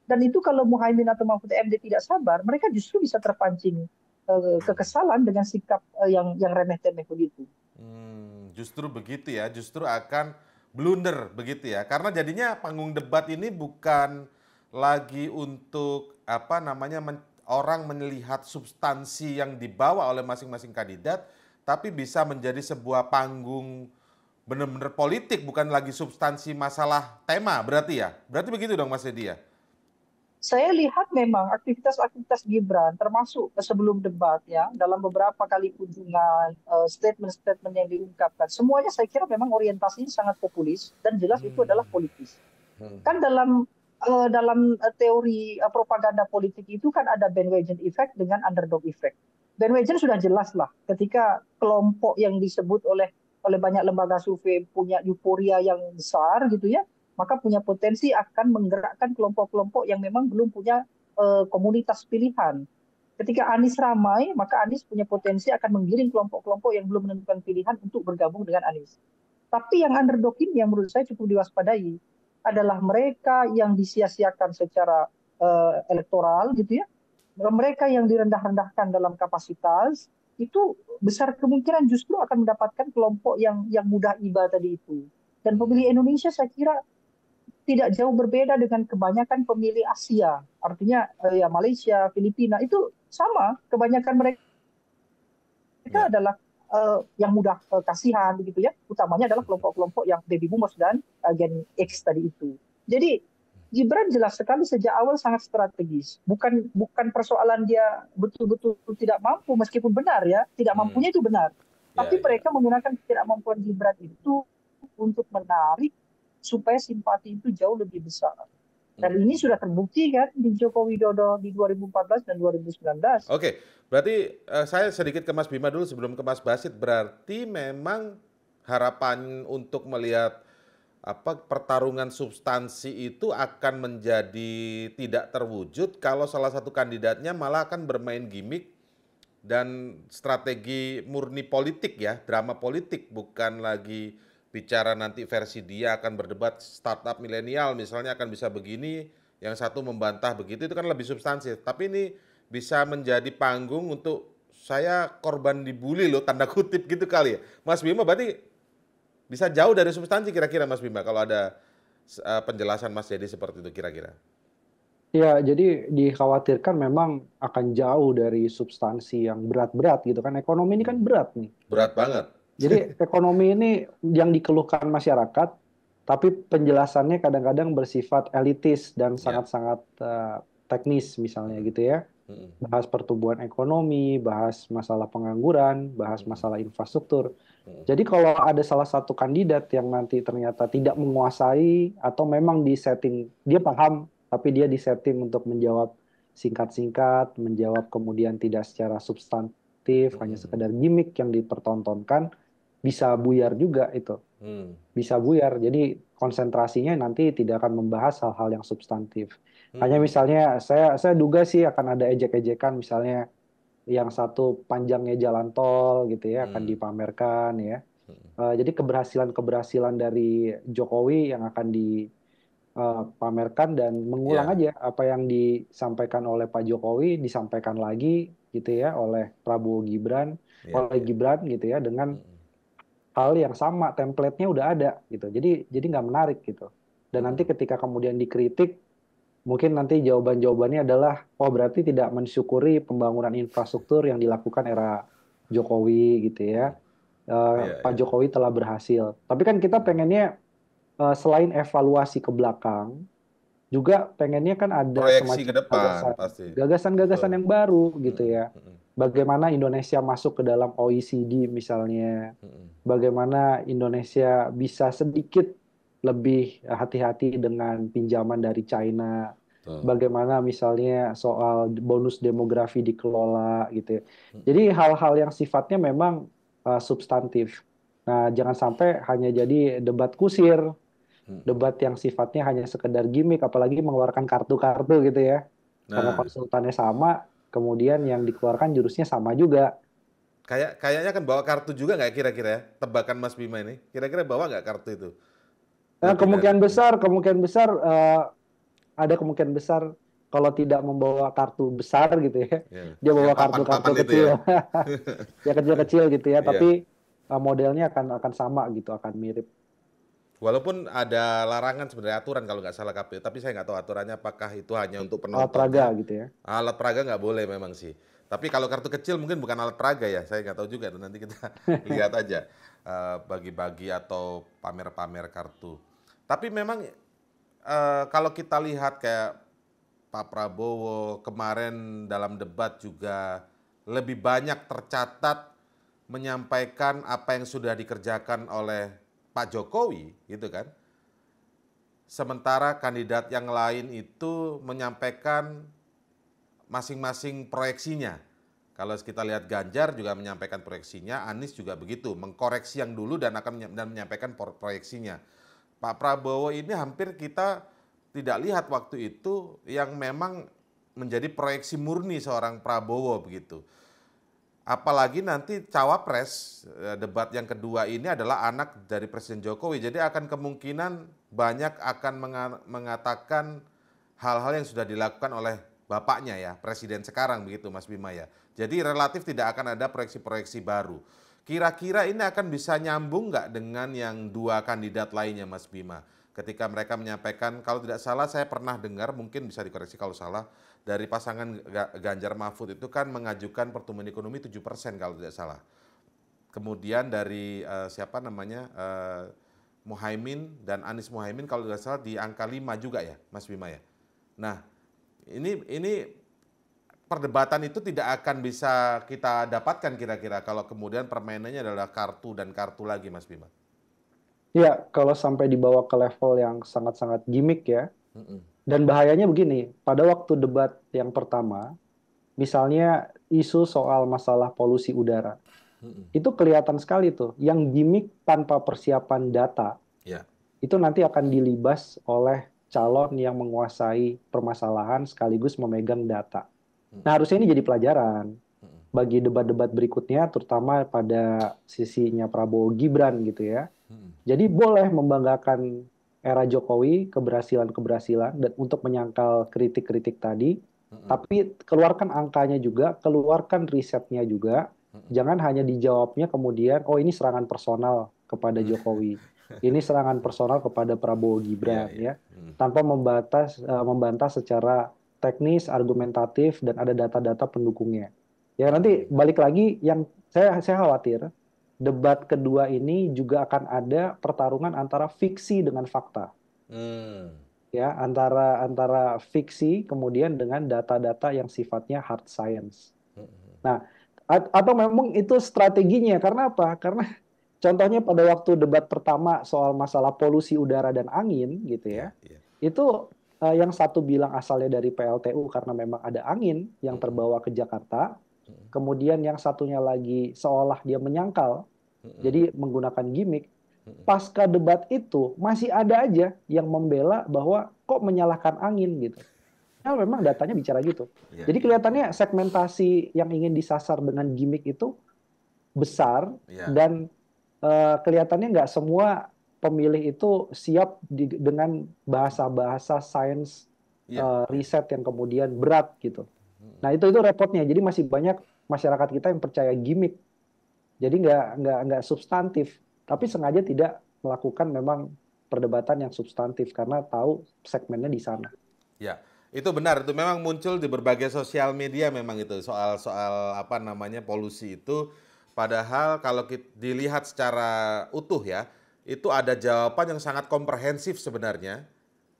dan itu kalau Muhaimin atau Mahfud MD tidak sabar, mereka justru bisa terpancing uh, kekesalan dengan sikap uh, yang yang remeh-temeh begitu. Hmm, justru begitu ya, justru akan blunder begitu ya. Karena jadinya panggung debat ini bukan lagi untuk apa namanya men, orang melihat substansi yang dibawa oleh masing-masing kandidat, tapi bisa menjadi sebuah panggung benar-benar politik bukan lagi substansi masalah tema berarti ya berarti begitu dong Mas Edi ya saya lihat memang aktivitas-aktivitas Gibran termasuk sebelum debat ya dalam beberapa kali kunjungan uh, statement-statement yang diungkapkan semuanya saya kira memang orientasinya sangat populis dan jelas hmm. itu adalah politis hmm. kan dalam uh, dalam uh, teori propaganda politik itu kan ada bandwagon effect dengan underdog effect bandwagon sudah jelas lah ketika kelompok yang disebut oleh oleh banyak lembaga survei punya euforia yang besar gitu ya maka punya potensi akan menggerakkan kelompok-kelompok yang memang belum punya uh, komunitas pilihan. Ketika Anies ramai, maka Anies punya potensi akan menggiring kelompok-kelompok yang belum menentukan pilihan untuk bergabung dengan Anies. Tapi yang underdog ini yang menurut saya cukup diwaspadai adalah mereka yang disia-siakan secara uh, elektoral gitu ya. Mereka yang direndah-rendahkan dalam kapasitas itu besar kemungkinan justru akan mendapatkan kelompok yang yang mudah iba tadi itu. Dan pemilih Indonesia saya kira tidak jauh berbeda dengan kebanyakan pemilih Asia. Artinya eh, ya Malaysia, Filipina itu sama. Kebanyakan mereka ya. adalah uh, yang mudah uh, kasihan begitu ya. Utamanya adalah kelompok-kelompok yang baby boomers dan uh, Gen X tadi itu. Jadi Gibran jelas sekali sejak awal sangat strategis. Bukan bukan persoalan dia betul-betul tidak mampu meskipun benar ya, tidak hmm. mampunya itu benar. Ya, Tapi ya. mereka menggunakan ketidakmampuan Gibran itu untuk menarik supaya simpati itu jauh lebih besar. Dan hmm. ini sudah terbukti kan di Joko Widodo di 2014 dan 2019. Oke, berarti uh, saya sedikit ke Mas Bima dulu sebelum ke Mas Basit. Berarti memang harapan untuk melihat apa pertarungan substansi itu akan menjadi tidak terwujud kalau salah satu kandidatnya malah akan bermain gimmick dan strategi murni politik ya, drama politik bukan lagi bicara nanti versi dia akan berdebat startup milenial misalnya akan bisa begini, yang satu membantah begitu itu kan lebih substansi. Tapi ini bisa menjadi panggung untuk saya korban dibully loh tanda kutip gitu kali ya. Mas Bima berarti bisa jauh dari substansi kira-kira Mas Bima kalau ada uh, penjelasan Mas Jadi seperti itu kira-kira. Ya, jadi dikhawatirkan memang akan jauh dari substansi yang berat-berat gitu kan. Ekonomi ini kan berat nih. Berat banget. Jadi ekonomi ini yang dikeluhkan masyarakat, tapi penjelasannya kadang-kadang bersifat elitis dan ya. sangat-sangat uh, teknis misalnya gitu ya. Bahas pertumbuhan ekonomi, bahas masalah pengangguran, bahas masalah infrastruktur. Jadi kalau ada salah satu kandidat yang nanti ternyata tidak menguasai atau memang disetting dia paham tapi dia disetting untuk menjawab singkat-singkat, menjawab kemudian tidak secara substantif, hanya sekedar gimmick yang dipertontonkan, bisa buyar juga itu. Hmm. Bisa buyar. Jadi konsentrasinya nanti tidak akan membahas hal-hal yang substantif. Hmm. Hanya misalnya saya saya duga sih akan ada ejek-ejekan misalnya yang satu panjangnya jalan tol gitu ya hmm. akan dipamerkan ya. Hmm. Uh, jadi keberhasilan-keberhasilan dari Jokowi yang akan dipamerkan uh, dan mengulang yeah. aja apa yang disampaikan oleh Pak Jokowi disampaikan lagi gitu ya oleh Prabowo Gibran, yeah. oleh Gibran gitu ya dengan hmm hal yang sama template-nya udah ada gitu. Jadi jadi nggak menarik gitu. Dan nanti ketika kemudian dikritik mungkin nanti jawaban-jawabannya adalah oh berarti tidak mensyukuri pembangunan infrastruktur yang dilakukan era Jokowi gitu ya. Uh, yeah, Pak yeah. Jokowi telah berhasil. Tapi kan kita pengennya uh, selain evaluasi ke belakang juga pengennya kan ada proyeksi ke depan gagasan-gagasan yang baru gitu ya bagaimana Indonesia masuk ke dalam OECD misalnya, bagaimana Indonesia bisa sedikit lebih hati-hati dengan pinjaman dari China, bagaimana misalnya soal bonus demografi dikelola gitu. Ya. Jadi hal-hal yang sifatnya memang uh, substantif. Nah, jangan sampai hanya jadi debat kusir, debat yang sifatnya hanya sekedar gimmick, apalagi mengeluarkan kartu-kartu gitu ya. Nah. Karena konsultannya sama, kemudian yang dikeluarkan jurusnya sama juga. Kayak kayaknya kan bawa kartu juga nggak kira-kira ya tebakan Mas Bima ini? Kira-kira bawa nggak kartu itu? Nah, kemungkinan besar, kemungkinan besar uh, ada kemungkinan besar kalau tidak membawa kartu besar gitu ya, yeah. dia bawa kartu-kartu kecil, ya, *laughs* ya kecil-kecil gitu ya, yeah. tapi uh, modelnya akan akan sama gitu, akan mirip. Walaupun ada larangan sebenarnya aturan kalau nggak salah KPU, tapi saya nggak tahu aturannya apakah itu hanya untuk penonton. Alat peraga gitu ya? Alat peraga nggak boleh memang sih. Tapi kalau kartu kecil mungkin bukan alat peraga ya, saya nggak tahu juga. Nanti kita *laughs* lihat aja uh, bagi-bagi atau pamer-pamer kartu. Tapi memang uh, kalau kita lihat kayak Pak Prabowo kemarin dalam debat juga lebih banyak tercatat menyampaikan apa yang sudah dikerjakan oleh Pak Jokowi, gitu kan? Sementara kandidat yang lain itu menyampaikan masing-masing proyeksinya. Kalau kita lihat Ganjar juga menyampaikan proyeksinya, Anies juga begitu, mengkoreksi yang dulu dan akan dan menyampaikan proyeksinya. Pak Prabowo ini hampir kita tidak lihat waktu itu yang memang menjadi proyeksi murni seorang Prabowo begitu. Apalagi nanti cawapres eh, debat yang kedua ini adalah anak dari Presiden Jokowi, jadi akan kemungkinan banyak akan mengatakan hal-hal yang sudah dilakukan oleh bapaknya ya, presiden sekarang begitu Mas Bima ya. Jadi relatif tidak akan ada proyeksi-proyeksi baru. Kira-kira ini akan bisa nyambung nggak dengan yang dua kandidat lainnya Mas Bima? Ketika mereka menyampaikan, kalau tidak salah saya pernah dengar, mungkin bisa dikoreksi kalau salah, dari pasangan Ganjar Mahfud itu kan mengajukan pertumbuhan ekonomi 7% kalau tidak salah. Kemudian dari uh, siapa namanya, uh, Muhaimin dan Anies Muhaimin kalau tidak salah di angka 5 juga ya Mas Bima ya. Nah ini ini perdebatan itu tidak akan bisa kita dapatkan kira-kira kalau kemudian permainannya adalah kartu dan kartu lagi, Mas Bima. Ya, kalau sampai dibawa ke level yang sangat-sangat gimmick ya. Dan bahayanya begini, pada waktu debat yang pertama, misalnya isu soal masalah polusi udara, itu kelihatan sekali tuh, yang gimmick tanpa persiapan data, ya. itu nanti akan dilibas oleh calon yang menguasai permasalahan sekaligus memegang data. Nah, harusnya ini jadi pelajaran bagi debat-debat berikutnya, terutama pada sisinya Prabowo Gibran gitu ya. Jadi boleh membanggakan era Jokowi, keberhasilan-keberhasilan dan untuk menyangkal kritik-kritik tadi, tapi keluarkan angkanya juga, keluarkan risetnya juga. Jangan hanya dijawabnya kemudian, oh ini serangan personal kepada Jokowi. *laughs* Ini serangan personal kepada Prabowo Gibran yeah, yeah. ya. Hmm. tanpa membatas uh, membantah secara teknis argumentatif dan ada data-data pendukungnya. Ya nanti balik lagi yang saya saya khawatir debat kedua ini juga akan ada pertarungan antara fiksi dengan fakta hmm. ya antara antara fiksi kemudian dengan data-data yang sifatnya hard science hmm. nah atau memang itu strateginya karena apa karena *laughs* Contohnya pada waktu debat pertama soal masalah polusi udara dan angin gitu ya. Yeah, yeah. Itu uh, yang satu bilang asalnya dari PLTU karena memang ada angin yang terbawa ke Jakarta. Kemudian yang satunya lagi seolah dia menyangkal. Jadi menggunakan gimmick. Pasca debat itu masih ada aja yang membela bahwa kok menyalahkan angin gitu. Ya memang datanya bicara gitu. Yeah, Jadi iya. kelihatannya segmentasi yang ingin disasar dengan gimmick itu besar yeah. dan uh, kelihatannya nggak semua pemilih itu siap di, dengan bahasa-bahasa sains yeah. uh, riset yang kemudian berat gitu. Nah itu itu repotnya. Jadi masih banyak masyarakat kita yang percaya gimmick. Jadi nggak nggak nggak substantif, tapi sengaja tidak melakukan memang perdebatan yang substantif karena tahu segmennya di sana. Ya, itu benar. Itu memang muncul di berbagai sosial media memang itu soal soal apa namanya polusi itu Padahal kalau dilihat secara utuh ya, itu ada jawaban yang sangat komprehensif sebenarnya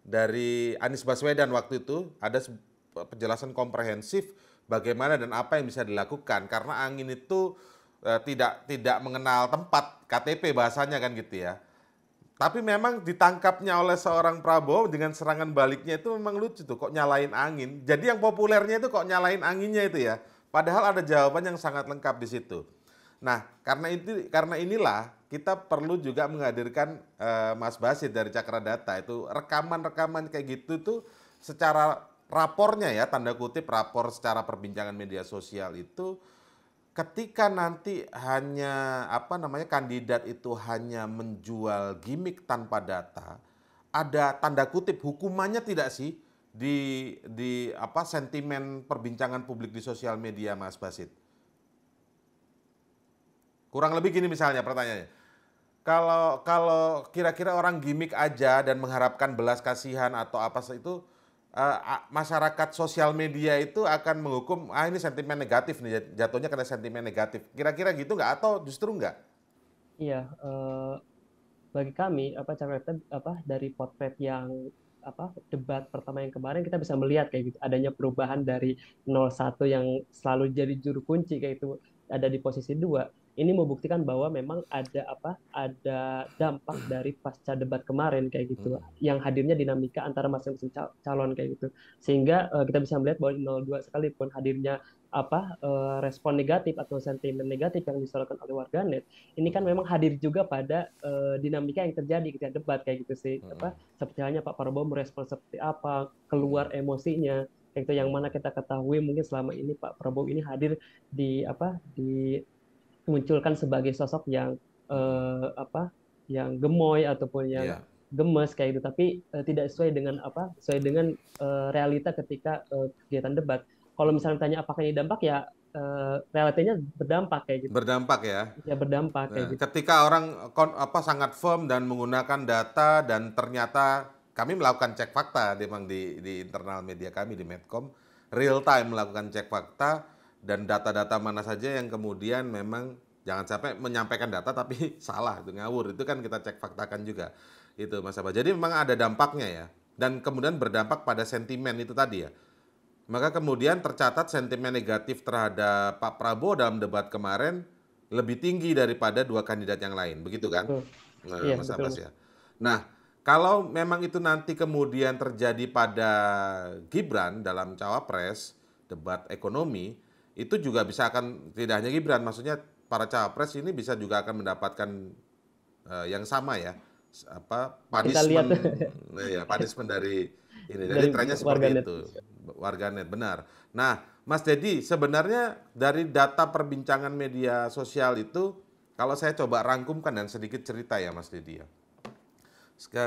dari Anies Baswedan waktu itu ada penjelasan komprehensif bagaimana dan apa yang bisa dilakukan karena angin itu eh, tidak tidak mengenal tempat KTP bahasanya kan gitu ya. Tapi memang ditangkapnya oleh seorang Prabowo dengan serangan baliknya itu memang lucu tuh kok nyalain angin. Jadi yang populernya itu kok nyalain anginnya itu ya. Padahal ada jawaban yang sangat lengkap di situ. Nah, karena itu karena inilah kita perlu juga menghadirkan uh, Mas Basit dari Cakra Data itu rekaman-rekaman kayak gitu tuh secara rapornya ya tanda kutip rapor secara perbincangan media sosial itu ketika nanti hanya apa namanya kandidat itu hanya menjual gimmick tanpa data ada tanda kutip hukumannya tidak sih di di apa sentimen perbincangan publik di sosial media Mas Basit? Kurang lebih gini misalnya pertanyaannya. Kalau kalau kira-kira orang gimmick aja dan mengharapkan belas kasihan atau apa itu uh, masyarakat sosial media itu akan menghukum ah ini sentimen negatif nih jatuhnya karena sentimen negatif. Kira-kira gitu nggak atau justru nggak? Iya, uh, bagi kami apa catatan apa dari potret yang apa debat pertama yang kemarin kita bisa melihat kayak gitu adanya perubahan dari 01 yang selalu jadi juru kunci kayak itu ada di posisi dua ini membuktikan bahwa memang ada apa ada dampak dari pasca debat kemarin kayak gitu hmm. yang hadirnya dinamika antara masing-masing calon kayak gitu. Sehingga uh, kita bisa melihat bahwa 02 sekalipun hadirnya apa uh, respon negatif atau sentimen negatif yang disorotkan oleh warganet ini kan memang hadir juga pada uh, dinamika yang terjadi ketika debat kayak gitu sih. Hmm. apa seperti halnya Pak Prabowo merespon seperti apa keluar emosinya kayak itu yang mana kita ketahui mungkin selama ini Pak Prabowo ini hadir di apa di munculkan sebagai sosok yang uh, apa yang gemoy ataupun yang yeah. gemes kayak gitu. Tapi uh, tidak sesuai dengan apa sesuai dengan uh, realita ketika uh, kegiatan debat. Kalau misalnya tanya apakah ini dampak ya uh, realitanya berdampak kayak gitu. Berdampak ya? Ya berdampak kayak nah, gitu. ketika orang apa sangat firm dan menggunakan data dan ternyata kami melakukan cek fakta memang di di internal media kami di Medcom real time melakukan cek fakta dan data-data mana saja yang kemudian memang jangan sampai menyampaikan data tapi *laughs* salah itu ngawur itu kan kita cek faktakan juga itu Mas Abah. Jadi memang ada dampaknya ya dan kemudian berdampak pada sentimen itu tadi ya. Maka kemudian tercatat sentimen negatif terhadap Pak Prabowo dalam debat kemarin lebih tinggi daripada dua kandidat yang lain, begitu kan? Nah, iya, Mas Abbas ya. Nah, kalau memang itu nanti kemudian terjadi pada Gibran dalam cawapres debat ekonomi, itu juga bisa akan tidak hanya Gibran, maksudnya para capres ini bisa juga akan mendapatkan uh, yang sama ya apa punishment. *laughs* ya punishment dari ini dari, trennya seperti warganet. itu. Warganet benar. Nah Mas Dedi sebenarnya dari data perbincangan media sosial itu kalau saya coba rangkumkan dan sedikit cerita ya Mas Dedi ya.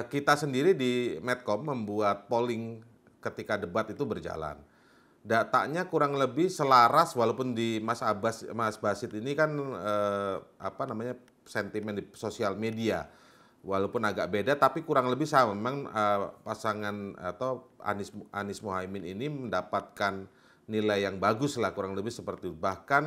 Kita sendiri di Medcom membuat polling ketika debat itu berjalan datanya kurang lebih selaras walaupun di Mas Abbas Mas Basit ini kan eh, apa namanya sentimen di sosial media. Walaupun agak beda tapi kurang lebih sama. Memang eh, pasangan atau Anies Anies Muhaimin ini mendapatkan nilai yang bagus lah kurang lebih seperti itu. Bahkan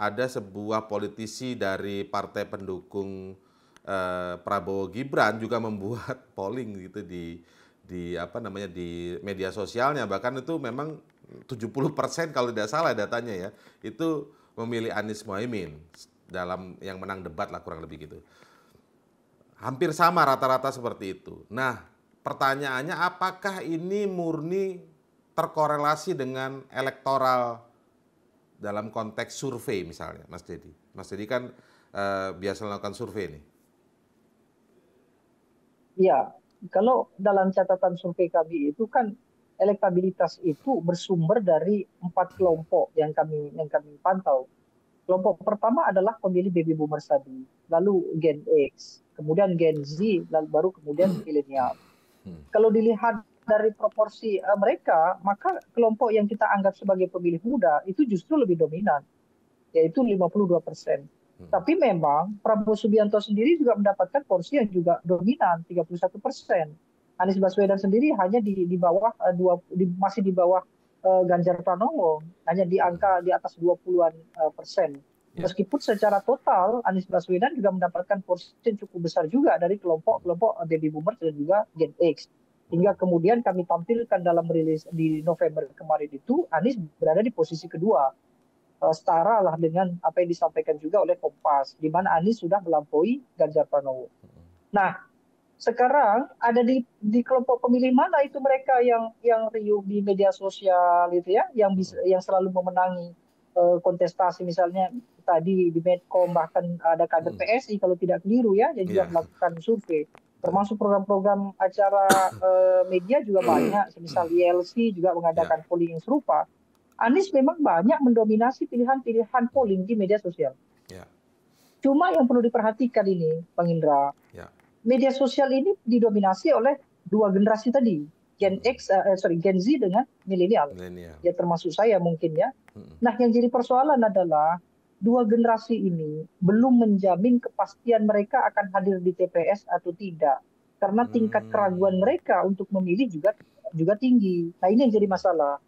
ada sebuah politisi dari partai pendukung eh, Prabowo Gibran juga *laughs* membuat polling gitu di di apa namanya di media sosialnya. Bahkan itu memang 70% kalau tidak salah datanya ya, itu memilih Anies Mohaimin dalam yang menang debat lah kurang lebih gitu. Hampir sama rata-rata seperti itu. Nah, pertanyaannya apakah ini murni terkorelasi dengan elektoral dalam konteks survei misalnya, Mas Dedi? Mas Dedi kan eh, biasa melakukan survei nih. Iya, kalau dalam catatan survei kami itu kan elektabilitas itu bersumber dari empat kelompok yang kami yang kami pantau. Kelompok pertama adalah pemilih baby boomers tadi, lalu Gen X, kemudian Gen Z, lalu baru kemudian milenial. Hmm. Kalau dilihat dari proporsi uh, mereka, maka kelompok yang kita anggap sebagai pemilih muda itu justru lebih dominan, yaitu 52 persen. Hmm. Tapi memang Prabowo Subianto sendiri juga mendapatkan porsi yang juga dominan, 31 persen. Anies Baswedan sendiri hanya di, di bawah uh, dua di, masih di bawah uh, Ganjar Pranowo hanya di angka di atas 20-an uh, persen. Yeah. Meskipun secara total Anies Baswedan juga mendapatkan porsi cukup besar juga dari kelompok-kelompok baby boomers dan juga Gen X. Hingga kemudian kami tampilkan dalam rilis di November kemarin itu Anies berada di posisi kedua. Uh, setara lah dengan apa yang disampaikan juga oleh Kompas, di mana Anies sudah melampaui Ganjar Pranowo. Nah, sekarang ada di di kelompok pemilih mana itu mereka yang yang riuh di media sosial itu ya yang bisa yang selalu memenangi uh, kontestasi misalnya tadi di Medcom bahkan ada kader hmm. PSI kalau tidak keliru ya yang juga yeah. melakukan survei termasuk program-program acara uh, media juga banyak misal ILC juga mengadakan yeah. polling yang serupa Anies memang banyak mendominasi pilihan-pilihan polling di media sosial. Yeah. Cuma yang perlu diperhatikan ini, Bang Indra, yeah media sosial ini didominasi oleh dua generasi tadi, Gen X, uh, sorry Gen Z dengan milenial. Ya termasuk saya mungkin ya. Hmm. Nah yang jadi persoalan adalah dua generasi ini belum menjamin kepastian mereka akan hadir di TPS atau tidak, karena tingkat hmm. keraguan mereka untuk memilih juga juga tinggi. Nah ini yang jadi masalah.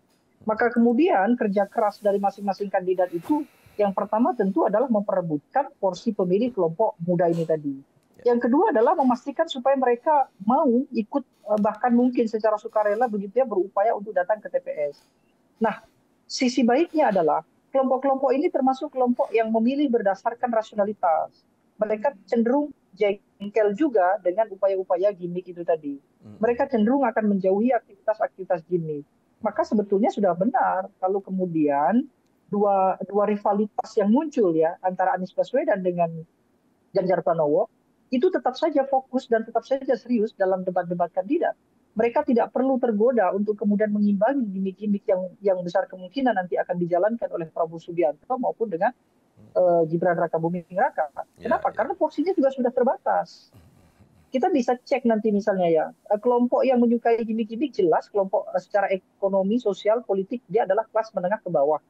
Maka kemudian kerja keras dari masing-masing kandidat itu yang pertama tentu adalah memperebutkan porsi pemilih kelompok muda ini tadi. Ya. Yang kedua adalah memastikan supaya mereka mau ikut eh, bahkan mungkin secara sukarela begitu ya berupaya untuk datang ke TPS. Nah, sisi baiknya adalah kelompok-kelompok ini termasuk kelompok yang memilih berdasarkan rasionalitas. Mereka cenderung jengkel juga dengan upaya-upaya gimmick itu tadi. Hmm. Mereka cenderung akan menjauhi aktivitas-aktivitas gimmick maka sebetulnya sudah benar kalau kemudian dua dua rivalitas yang muncul ya antara Anies Baswedan dengan Ganjar Pranowo itu tetap saja fokus dan tetap saja serius dalam debat-debat kandidat. Mereka tidak perlu tergoda untuk kemudian mengimbangi gimmick-gimmick yang yang besar kemungkinan nanti akan dijalankan oleh Prabowo Subianto maupun dengan uh, Gibran Raka Buming Raka. Ya, Kenapa? Ya, ya. Karena porsinya juga sudah terbatas kita bisa cek nanti misalnya ya eh, kelompok yang menyukai gimmick-gimmick jelas kelompok eh, secara ekonomi sosial politik dia adalah kelas menengah ke bawah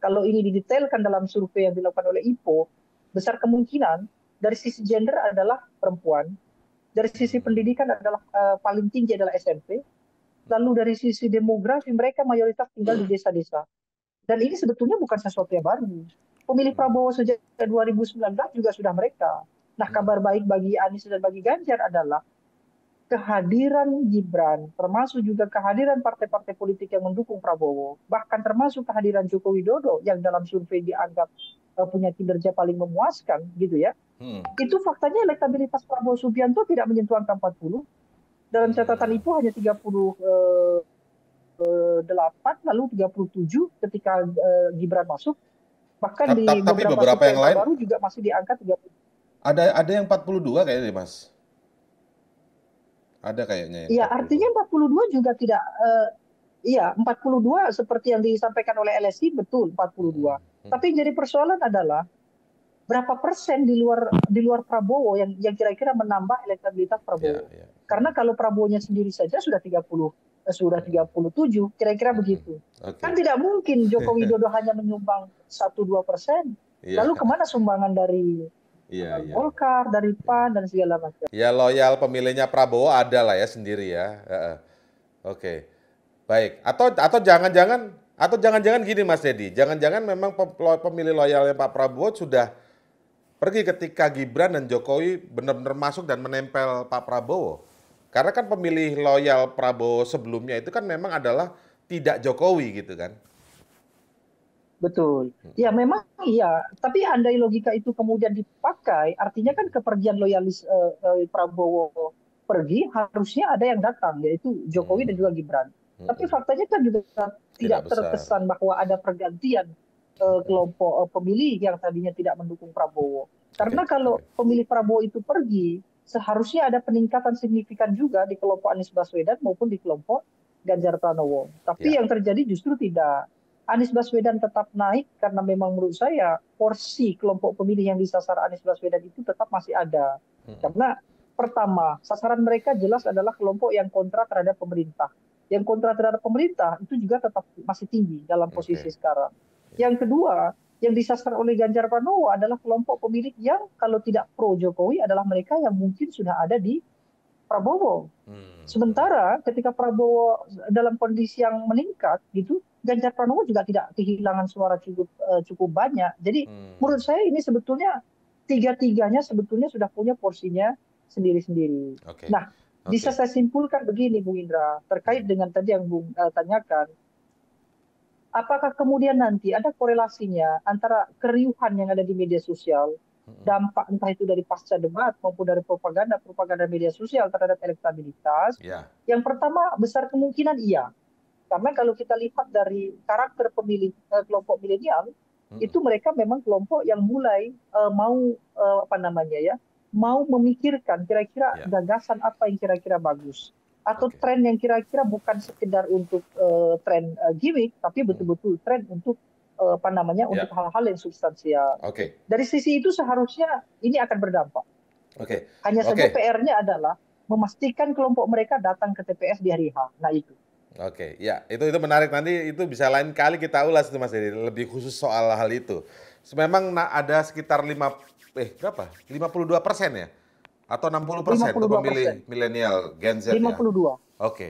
kalau ini didetailkan dalam survei yang dilakukan oleh IPO besar kemungkinan dari sisi gender adalah perempuan. Dari sisi pendidikan adalah uh, paling tinggi adalah SMP lalu dari sisi demografi mereka mayoritas tinggal di desa-desa. Dan ini sebetulnya bukan sesuatu yang baru. Pemilih Prabowo sejak 2019 juga sudah mereka. Nah, kabar baik bagi Anies dan bagi Ganjar adalah kehadiran Gibran, termasuk juga kehadiran partai-partai politik yang mendukung Prabowo, bahkan termasuk kehadiran Joko Widodo yang dalam survei dianggap punya kinerja paling memuaskan, gitu ya. Hmm. Itu faktanya elektabilitas Prabowo Subianto tidak menyentuh angka 40. Dalam catatan itu hanya 30 uh, 8 lalu 37 ketika uh, Gibran masuk. Bahkan di tapi beberapa, beberapa yang lain baru juga masih di angka 30 ada ada yang 42 kayaknya, Mas. Ada kayaknya. Iya, artinya 42 juga tidak uh, iya, 42 seperti yang disampaikan oleh LSI betul 42. Hmm. Tapi jadi persoalan adalah berapa persen di luar di luar Prabowo yang yang kira-kira menambah elektabilitas Prabowo. Ya, ya. Karena kalau Prabowo-nya sendiri saja sudah 30 eh, sudah 37, kira-kira hmm. begitu. Okay. Kan tidak mungkin Joko *laughs* Widodo hanya menyumbang 1 2 persen. Ya. Lalu ke mana sumbangan dari Iya, iya. Golkar, dari PAN dan segala macam. Ya loyal pemilihnya Prabowo ada lah ya sendiri ya. Oke, baik. Atau atau jangan-jangan atau jangan-jangan gini Mas Dedi, jangan-jangan memang pemilih loyalnya Pak Prabowo sudah pergi ketika Gibran dan Jokowi benar-benar masuk dan menempel Pak Prabowo. Karena kan pemilih loyal Prabowo sebelumnya itu kan memang adalah tidak Jokowi gitu kan. Betul. Hmm. Ya memang iya, tapi andai logika itu kemudian dipakai, artinya kan kepergian loyalis uh, uh, Prabowo pergi harusnya ada yang datang yaitu Jokowi hmm. dan juga Gibran. Hmm. Tapi faktanya kan juga tidak, tidak terkesan bahwa ada pergantian uh, kelompok uh, pemilih yang tadinya tidak mendukung Prabowo. Karena okay. kalau pemilih Prabowo itu pergi, seharusnya ada peningkatan signifikan juga di kelompok Anies Baswedan maupun di kelompok Ganjar Pranowo. Tapi ya. yang terjadi justru tidak Anies Baswedan tetap naik karena memang menurut saya porsi kelompok pemilih yang disasar Anies Baswedan itu tetap masih ada. Hmm. Karena pertama, sasaran mereka jelas adalah kelompok yang kontra terhadap pemerintah. Yang kontra terhadap pemerintah itu juga tetap masih tinggi dalam posisi okay. sekarang. Yang kedua, yang disasar oleh Ganjar Pranowo adalah kelompok pemilih yang kalau tidak pro Jokowi adalah mereka yang mungkin sudah ada di Prabowo. Hmm. Sementara ketika Prabowo dalam kondisi yang meningkat gitu, Ganjar Pranowo juga tidak kehilangan suara cukup uh, cukup banyak. Jadi hmm. menurut saya ini sebetulnya tiga-tiganya sebetulnya sudah punya porsinya sendiri-sendiri. Okay. Nah, okay. bisa saya simpulkan begini, Bung Indra, terkait dengan tadi yang Bung uh, tanyakan, apakah kemudian nanti ada korelasinya antara keriuhan yang ada di media sosial, dampak entah itu dari pasca debat maupun dari propaganda propaganda media sosial terhadap elektabilitas? Yeah. Yang pertama besar kemungkinan iya karena kalau kita lihat dari karakter pemilih uh, kelompok milenial, hmm. itu mereka memang kelompok yang mulai uh, mau uh, apa namanya ya, mau memikirkan kira-kira yeah. gagasan apa yang kira-kira bagus atau okay. tren yang kira-kira bukan sekedar untuk uh, tren uh, gimmick, tapi hmm. betul-betul hmm. tren untuk uh, apa namanya yeah. untuk hal-hal yang substansial. Okay. Dari sisi itu seharusnya ini akan berdampak. Okay. Hanya saja PR-nya adalah memastikan kelompok mereka datang ke TPS di hari H. Nah itu. Oke, ya itu itu menarik nanti itu bisa lain kali kita ulas itu Mas Dedi lebih khusus soal hal itu. Memang ada sekitar lima eh berapa? 52 persen ya? Atau 60 persen untuk pemilih milenial Gen Z 52. ya? 52. Oke.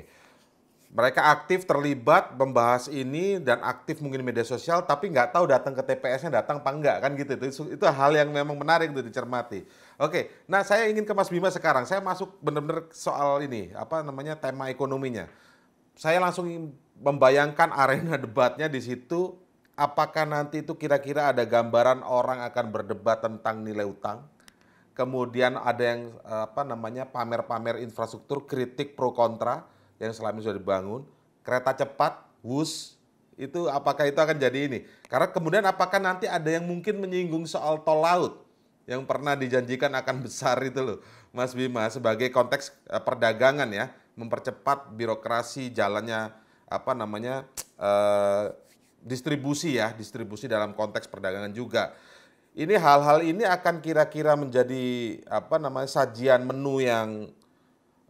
mereka aktif terlibat membahas ini dan aktif mungkin media sosial tapi nggak tahu datang ke TPS-nya datang apa enggak kan gitu itu itu hal yang memang menarik untuk dicermati. Oke, nah saya ingin ke Mas Bima sekarang. Saya masuk benar-benar soal ini apa namanya tema ekonominya. Saya langsung membayangkan arena debatnya di situ. Apakah nanti itu kira-kira ada gambaran orang akan berdebat tentang nilai utang? Kemudian ada yang apa namanya pamer-pamer infrastruktur, kritik pro kontra yang selama ini sudah dibangun, kereta cepat, WUS, itu apakah itu akan jadi ini? Karena kemudian apakah nanti ada yang mungkin menyinggung soal tol laut yang pernah dijanjikan akan *laughs* besar itu loh, Mas Bima sebagai konteks uh, perdagangan ya, mempercepat birokrasi jalannya apa namanya uh, distribusi ya, distribusi dalam konteks perdagangan juga. Ini hal-hal ini akan kira-kira menjadi apa namanya sajian menu yang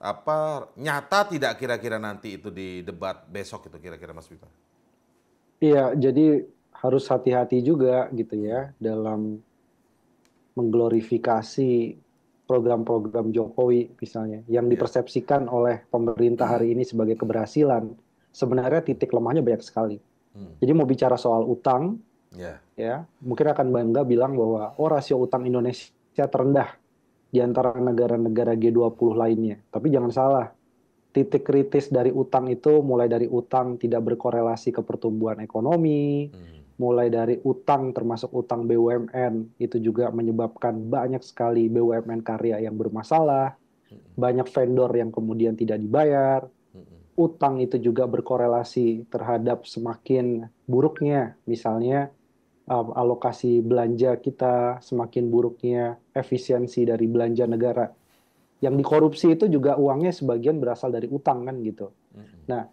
apa nyata tidak kira-kira nanti itu di debat besok itu kira-kira Mas Bima? Iya, jadi harus hati-hati juga gitu ya dalam mengglorifikasi program-program Jokowi misalnya yang iya. dipersepsikan oleh pemerintah hari ini sebagai keberhasilan. Sebenarnya titik lemahnya banyak sekali. Hmm. Jadi mau bicara soal utang, yeah. ya mungkin akan bangga bilang bahwa oh rasio utang Indonesia terendah di antara negara-negara G20 lainnya. Tapi jangan salah, titik kritis dari utang itu mulai dari utang tidak berkorelasi ke pertumbuhan ekonomi, hmm. mulai dari utang termasuk utang BUMN itu juga menyebabkan banyak sekali BUMN karya yang bermasalah, hmm. banyak vendor yang kemudian tidak dibayar. Utang itu juga berkorelasi terhadap semakin buruknya misalnya uh, alokasi belanja kita, semakin buruknya efisiensi dari belanja negara. Yang dikorupsi itu juga uangnya sebagian berasal dari utang kan gitu. Nah,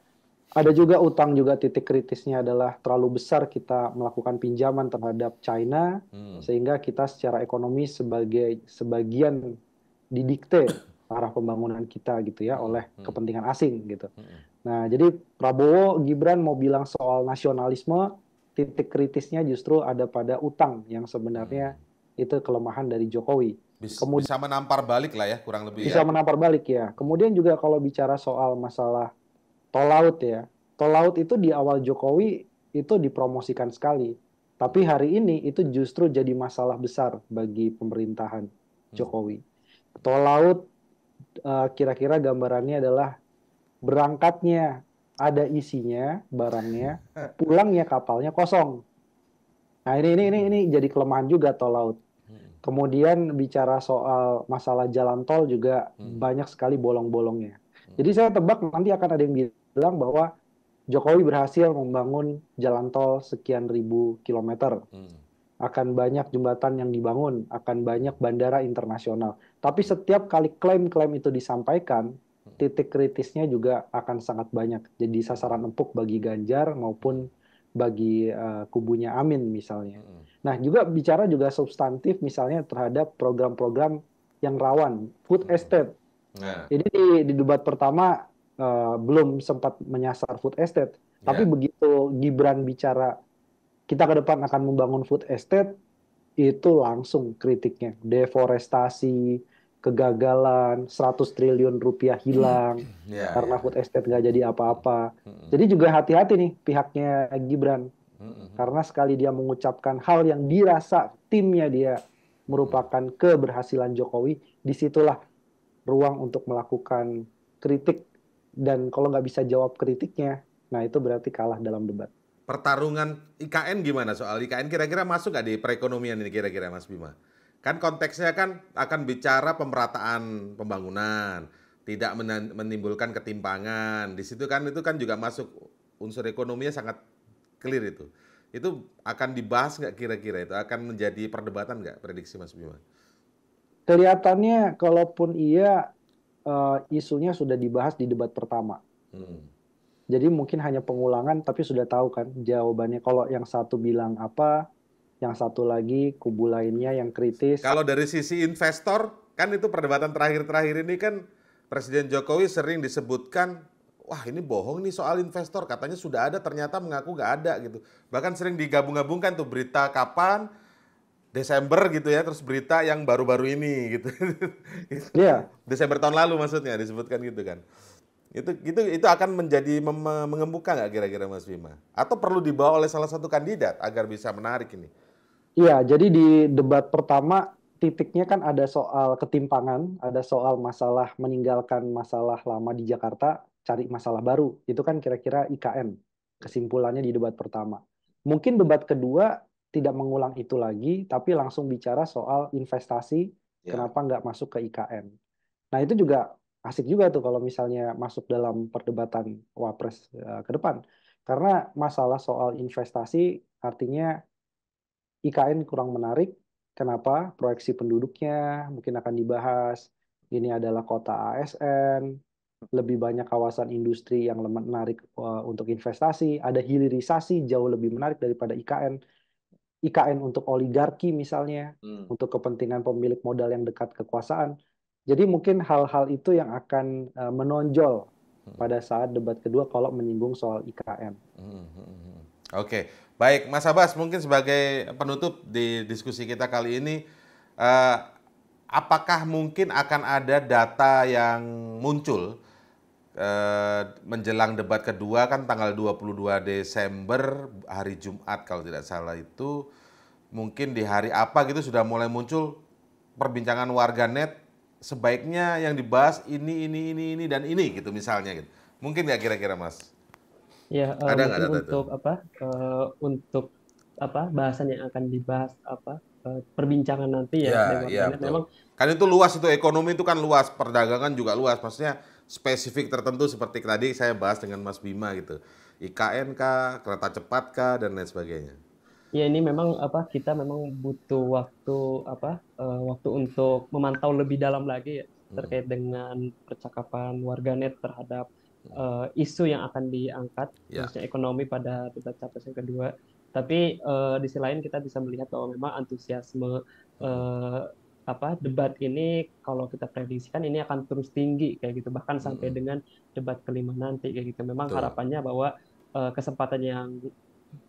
ada juga utang juga titik kritisnya adalah terlalu besar kita melakukan pinjaman terhadap China hmm. sehingga kita secara ekonomi sebagai sebagian didikte arah pembangunan kita gitu ya oleh hmm. kepentingan asing gitu. Hmm. Nah, jadi Prabowo Gibran mau bilang soal nasionalisme titik kritisnya justru ada pada utang yang sebenarnya hmm. itu kelemahan dari Jokowi. Bisa, Kemudian, bisa menampar balik lah ya, kurang lebih. Bisa ya. menampar balik ya. Kemudian juga kalau bicara soal masalah tol laut ya, tol laut itu di awal Jokowi itu dipromosikan sekali, tapi hari ini itu justru jadi masalah besar bagi pemerintahan hmm. Jokowi. Tol laut eh, kira-kira gambarannya adalah berangkatnya ada isinya barangnya, pulangnya kapalnya kosong. Nah ini ini ini ini jadi kelemahan juga tol laut. Hmm. Kemudian bicara soal masalah jalan tol juga hmm. banyak sekali bolong-bolongnya. Hmm. Jadi saya tebak nanti akan ada yang bilang bahwa Jokowi berhasil membangun jalan tol sekian ribu kilometer. Akan banyak jembatan yang dibangun, akan banyak bandara internasional. Tapi setiap kali klaim-klaim itu disampaikan, titik kritisnya juga akan sangat banyak. Jadi sasaran empuk bagi Ganjar maupun bagi uh, kubunya Amin misalnya. Nah juga bicara juga substantif misalnya terhadap program-program yang rawan food estate. Nah. Jadi di, di debat pertama uh, belum sempat menyasar food estate, yeah. tapi begitu Gibran bicara kita ke depan akan membangun food estate itu langsung kritiknya deforestasi kegagalan, 100 triliun rupiah hilang yeah, karena yeah. food estate nggak jadi apa-apa. Mm-hmm. Jadi juga hati-hati nih pihaknya Gibran. Mm-hmm. Karena sekali dia mengucapkan hal yang dirasa timnya dia merupakan keberhasilan Jokowi, di situlah ruang untuk melakukan kritik dan kalau nggak bisa jawab kritiknya, nah itu berarti kalah dalam debat. Pertarungan IKN gimana soal IKN kira-kira masuk nggak di perekonomian ini kira-kira Mas Bima? Kan konteksnya kan akan bicara pemerataan pembangunan, tidak menimbulkan ketimpangan. Di situ kan itu kan juga masuk unsur ekonominya sangat clear itu. Itu akan dibahas nggak kira-kira itu? Akan menjadi perdebatan nggak prediksi Mas Bima? Kelihatannya kalaupun iya uh, isunya sudah dibahas di debat pertama. Hmm. Jadi mungkin hanya pengulangan tapi sudah tahu kan jawabannya. Kalau yang satu bilang apa, yang satu lagi kubu lainnya yang kritis. Kalau dari sisi investor, kan itu perdebatan terakhir-terakhir ini kan Presiden Jokowi sering disebutkan, wah ini bohong nih soal investor, katanya sudah ada, ternyata mengaku nggak ada gitu. Bahkan sering digabung-gabungkan tuh berita kapan, Desember gitu ya, terus berita yang baru-baru ini gitu. *laughs* Iya. Desember tahun lalu maksudnya disebutkan gitu kan. Itu itu itu akan menjadi mengemuka nggak kira-kira Mas Bima? Atau perlu dibawa oleh salah satu kandidat agar bisa menarik ini? Iya, jadi di debat pertama titiknya kan ada soal ketimpangan, ada soal masalah meninggalkan masalah lama di Jakarta, cari masalah baru. Itu kan kira-kira IKN kesimpulannya di debat pertama. Mungkin debat kedua tidak mengulang itu lagi, tapi langsung bicara soal investasi, ya. kenapa nggak masuk ke IKN. Nah itu juga asik juga tuh kalau misalnya masuk dalam perdebatan wapres uh, ke depan, karena masalah soal investasi artinya IKN kurang menarik. Kenapa? Proyeksi penduduknya mungkin akan dibahas. Ini adalah kota ASN, lebih banyak kawasan industri yang menarik uh, untuk investasi, ada hilirisasi jauh lebih menarik daripada IKN. IKN untuk oligarki misalnya, hmm. untuk kepentingan pemilik modal yang dekat kekuasaan. Jadi mungkin hal-hal itu yang akan uh, menonjol hmm. pada saat debat kedua kalau menyinggung soal IKN. Hmm. hmm. Oke, okay. Baik, Mas Abbas, mungkin sebagai penutup di diskusi kita kali ini, eh, apakah mungkin akan ada data yang muncul eh, menjelang debat kedua kan tanggal 22 Desember hari Jumat kalau tidak salah itu mungkin di hari apa gitu sudah mulai muncul perbincangan warganet sebaiknya yang dibahas ini ini ini ini dan ini gitu misalnya gitu. Mungkin nggak kira-kira Mas? Ya, uh, ada nggak untuk itu? apa? Uh, untuk apa bahasan yang akan dibahas apa uh, perbincangan nanti ya. Ya, ya memang kan itu luas itu ekonomi itu kan luas, perdagangan juga luas. Maksudnya spesifik tertentu seperti tadi saya bahas dengan Mas Bima gitu. IKN kah, kereta cepat kah dan lain sebagainya. Ya ini memang apa kita memang butuh waktu apa uh, waktu untuk memantau lebih dalam lagi ya hmm. terkait dengan percakapan warganet terhadap uh, isu yang akan diangkat, yeah. khususnya ekonomi pada debat capres yang kedua. Tapi uh, di sisi lain kita bisa melihat bahwa memang antusiasme uh, apa debat ini kalau kita prediksikan ini akan terus tinggi kayak gitu bahkan sampai dengan debat kelima nanti kayak gitu. Memang Betul. harapannya bahwa uh, kesempatan yang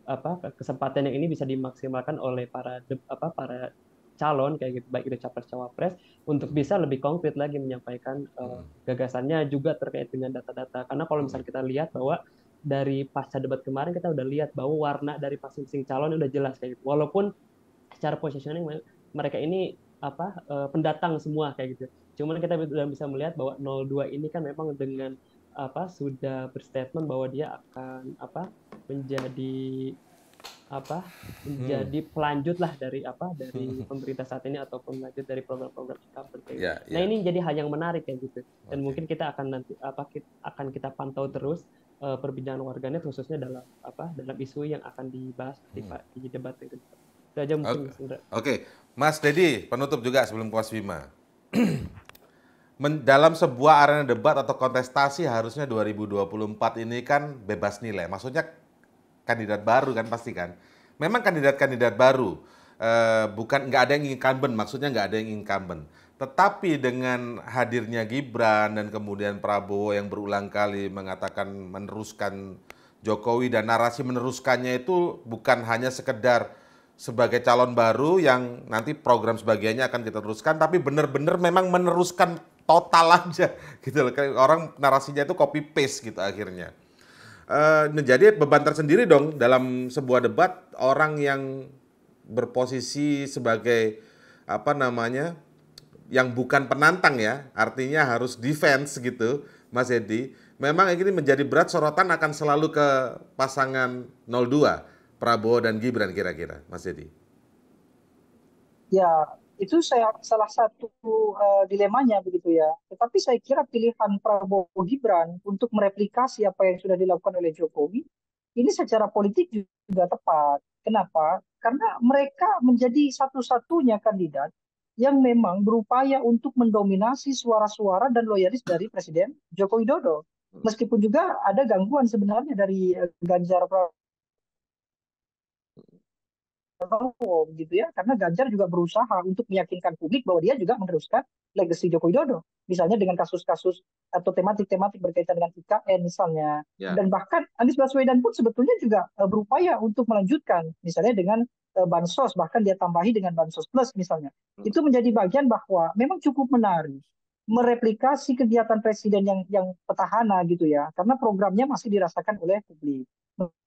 apa kesempatan yang ini bisa dimaksimalkan oleh para apa para calon kayak gitu baik itu capres cawapres untuk bisa lebih konkret lagi menyampaikan uh, gagasannya juga terkait dengan data-data. Karena kalau misalnya kita lihat bahwa dari pasca debat kemarin kita udah lihat bahwa warna dari masing-masing calon udah jelas kayak gitu. Walaupun secara positioning mereka ini apa uh, pendatang semua kayak gitu. Cuman kita sudah bisa melihat bahwa 02 ini kan memang dengan apa sudah berstatement bahwa dia akan apa menjadi apa menjadi hmm. pelanjut lah dari apa dari hmm. pemerintah saat ini ataupun lanjut dari program-program kayak yeah, gitu. Nah ini jadi hal yang menarik kayak gitu dan okay. mungkin kita akan nanti apa kita, akan kita pantau terus uh, perbincangan warganet khususnya dalam apa dalam isu yang akan dibahas di, hmm. di debat itu. Itu aja mungkin Oke, okay. okay. Mas Dedi penutup juga sebelum Kuas Bima. *clears throat* dalam sebuah arena debat atau kontestasi harusnya 2024 ini kan bebas nilai. Maksudnya kandidat baru kan pasti kan. Memang kandidat-kandidat baru, uh, bukan nggak ada yang incumbent, maksudnya nggak ada yang incumbent. Tetapi dengan hadirnya Gibran dan kemudian Prabowo yang berulang kali mengatakan meneruskan Jokowi dan narasi meneruskannya itu bukan hanya sekedar sebagai calon baru yang nanti program sebagiannya akan kita teruskan, tapi benar-benar memang meneruskan total *laughs* aja gitu loh. Orang narasinya itu copy paste gitu akhirnya uh, menjadi beban tersendiri dong dalam sebuah debat orang yang berposisi sebagai apa namanya yang bukan penantang ya artinya harus defense gitu Mas Edi memang ini menjadi berat sorotan akan selalu ke pasangan 02 Prabowo dan Gibran kira-kira Mas Edi ya itu saya salah satu uh, dilemanya begitu ya. Tetapi saya kira pilihan Prabowo Gibran untuk mereplikasi apa yang sudah dilakukan oleh Jokowi ini secara politik juga tepat. Kenapa? Karena mereka menjadi satu-satunya kandidat yang memang berupaya untuk mendominasi suara-suara dan loyalis dari Presiden Joko Widodo. Meskipun juga ada gangguan sebenarnya dari eh, Ganjar Pranowo Prabowo gitu ya karena Ganjar juga berusaha untuk meyakinkan publik bahwa dia juga meneruskan legasi Joko Widodo misalnya dengan kasus-kasus atau tematik-tematik berkaitan dengan IKN misalnya ya. dan bahkan Anies Baswedan pun sebetulnya juga uh, berupaya untuk melanjutkan misalnya dengan uh, bansos bahkan dia tambahi dengan bansos plus misalnya hmm. itu menjadi bagian bahwa memang cukup menarik mereplikasi kegiatan presiden yang yang petahana gitu ya, karena programnya masih dirasakan oleh publik.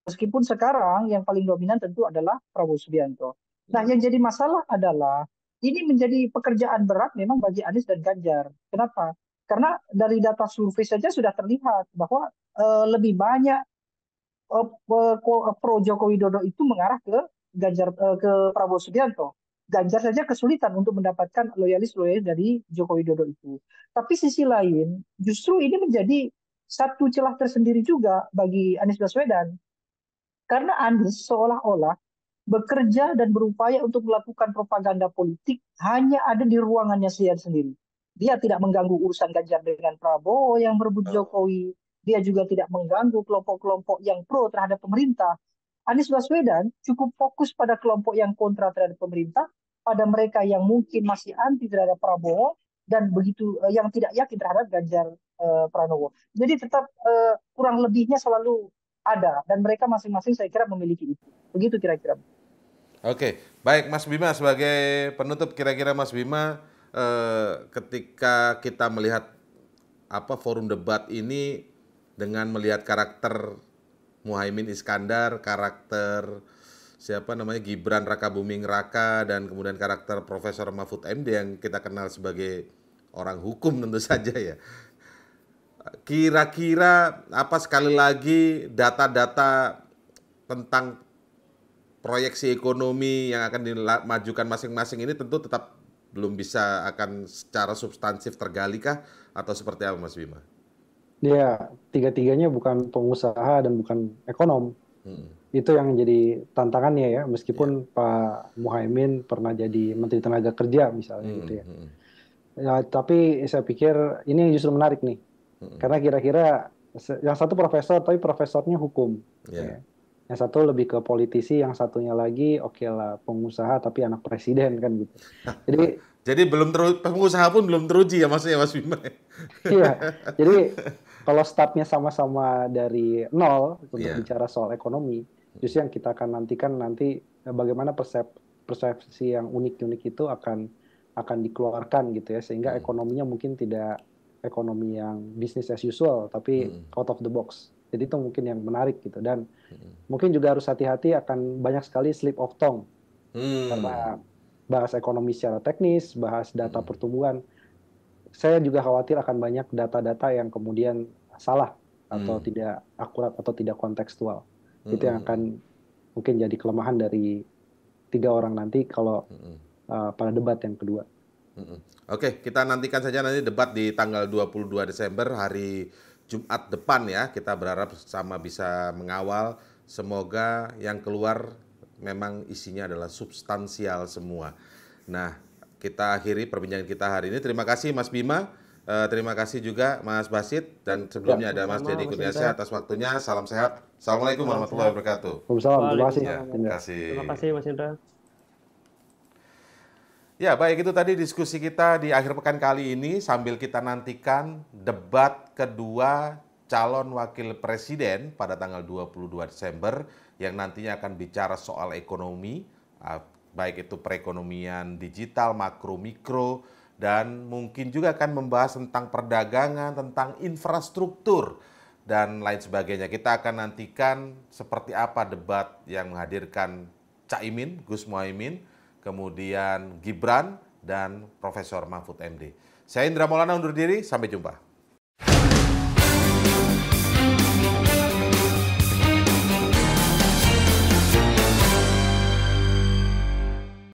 Meskipun sekarang yang paling dominan tentu adalah Prabowo Subianto. Nah, yang jadi masalah adalah ini menjadi pekerjaan berat memang bagi Anies dan Ganjar. Kenapa? Karena dari data survei saja sudah terlihat bahwa uh, lebih banyak uh, pro Joko Widodo itu mengarah ke Ganjar ke Prabowo Subianto. Ganjar saja kesulitan untuk mendapatkan loyalis-loyalis dari Joko Widodo itu. Tapi sisi lain, justru ini menjadi satu celah tersendiri juga bagi Anies Baswedan. Karena Anies seolah-olah bekerja dan berupaya untuk melakukan propaganda politik hanya ada di ruangannya sendiri. Dia tidak mengganggu urusan Ganjar dengan Prabowo yang berebut Jokowi. Dia juga tidak mengganggu kelompok-kelompok yang pro terhadap pemerintah. Anies Baswedan cukup fokus pada kelompok yang kontra terhadap pemerintah pada mereka yang mungkin masih anti terhadap Prabowo dan begitu uh, yang tidak yakin terhadap Ganjar uh, Pranowo. Jadi tetap uh, kurang lebihnya selalu ada dan mereka masing-masing saya kira memiliki itu. Begitu kira-kira. Oke, baik Mas Bima sebagai penutup kira-kira Mas Bima eh, ketika kita melihat apa forum debat ini dengan melihat karakter Muhaimin Iskandar, karakter siapa namanya Gibran Raka Buming Raka dan kemudian karakter Profesor Mahfud MD yang kita kenal sebagai orang hukum tentu *laughs* saja ya. Kira-kira apa sekali lagi data-data tentang proyeksi ekonomi yang akan dimajukan masing-masing ini tentu tetap belum bisa akan secara substansif tergali kah atau seperti apa Mas Bima? Ya, tiga-tiganya bukan pengusaha dan bukan ekonom. Hmm itu yang jadi tantangannya ya meskipun yeah. Pak Muhaimin pernah jadi Menteri Tenaga Kerja misalnya hmm, gitu ya. Hmm. ya tapi saya pikir ini justru menarik nih hmm. karena kira-kira yang satu profesor tapi profesornya hukum yeah. ya. yang satu lebih ke politisi yang satunya lagi oke okay lah pengusaha tapi anak presiden kan gitu *laughs* jadi jadi belum teru pengusaha pun belum teruji ya maksudnya Mas Bima *laughs* iya jadi *laughs* kalau startnya sama-sama dari nol untuk yeah. bicara soal ekonomi justru yang kita akan nantikan nanti eh, bagaimana persep persepsi yang unik-unik itu akan akan dikeluarkan gitu ya sehingga ekonominya mungkin tidak ekonomi yang bisnis as usual tapi hmm. out of the box jadi itu mungkin yang menarik gitu dan hmm. mungkin juga harus hati-hati akan banyak sekali slip of tongue hmm. karena bahas ekonomi secara teknis bahas data hmm. pertumbuhan saya juga khawatir akan banyak data-data yang kemudian salah atau hmm. tidak akurat atau tidak kontekstual hmm. itu yang akan mungkin jadi kelemahan dari tiga orang nanti kalau hmm. uh, pada debat yang kedua. Oke, kita nantikan saja nanti debat di tanggal 22 Desember hari Jumat depan ya. Kita berharap sama bisa mengawal. Semoga yang keluar memang isinya adalah substansial semua. Nah, kita akhiri perbincangan kita hari ini. Terima kasih Mas Bima. Uh, terima kasih juga Mas Basit dan sebelumnya ya, ada Mas Deddy Kurniasih atas waktunya. Salam sehat. Assalamualaikum warahmatullahi wabarakatuh. Terima kasih. Ya, terima kasih. Terima kasih Mas Indra. Ya, baik itu tadi diskusi kita di akhir pekan kali ini sambil kita nantikan debat kedua calon wakil presiden pada tanggal 22 Desember yang nantinya akan bicara soal ekonomi, ah, baik itu perekonomian digital, makro, mikro, dan mungkin juga akan membahas tentang perdagangan, tentang infrastruktur dan lain sebagainya. Kita akan nantikan seperti apa debat yang menghadirkan Caimin, Gus Muhaimin, kemudian Gibran, dan Profesor Mahfud MD. Saya Indra Maulana undur diri, sampai jumpa.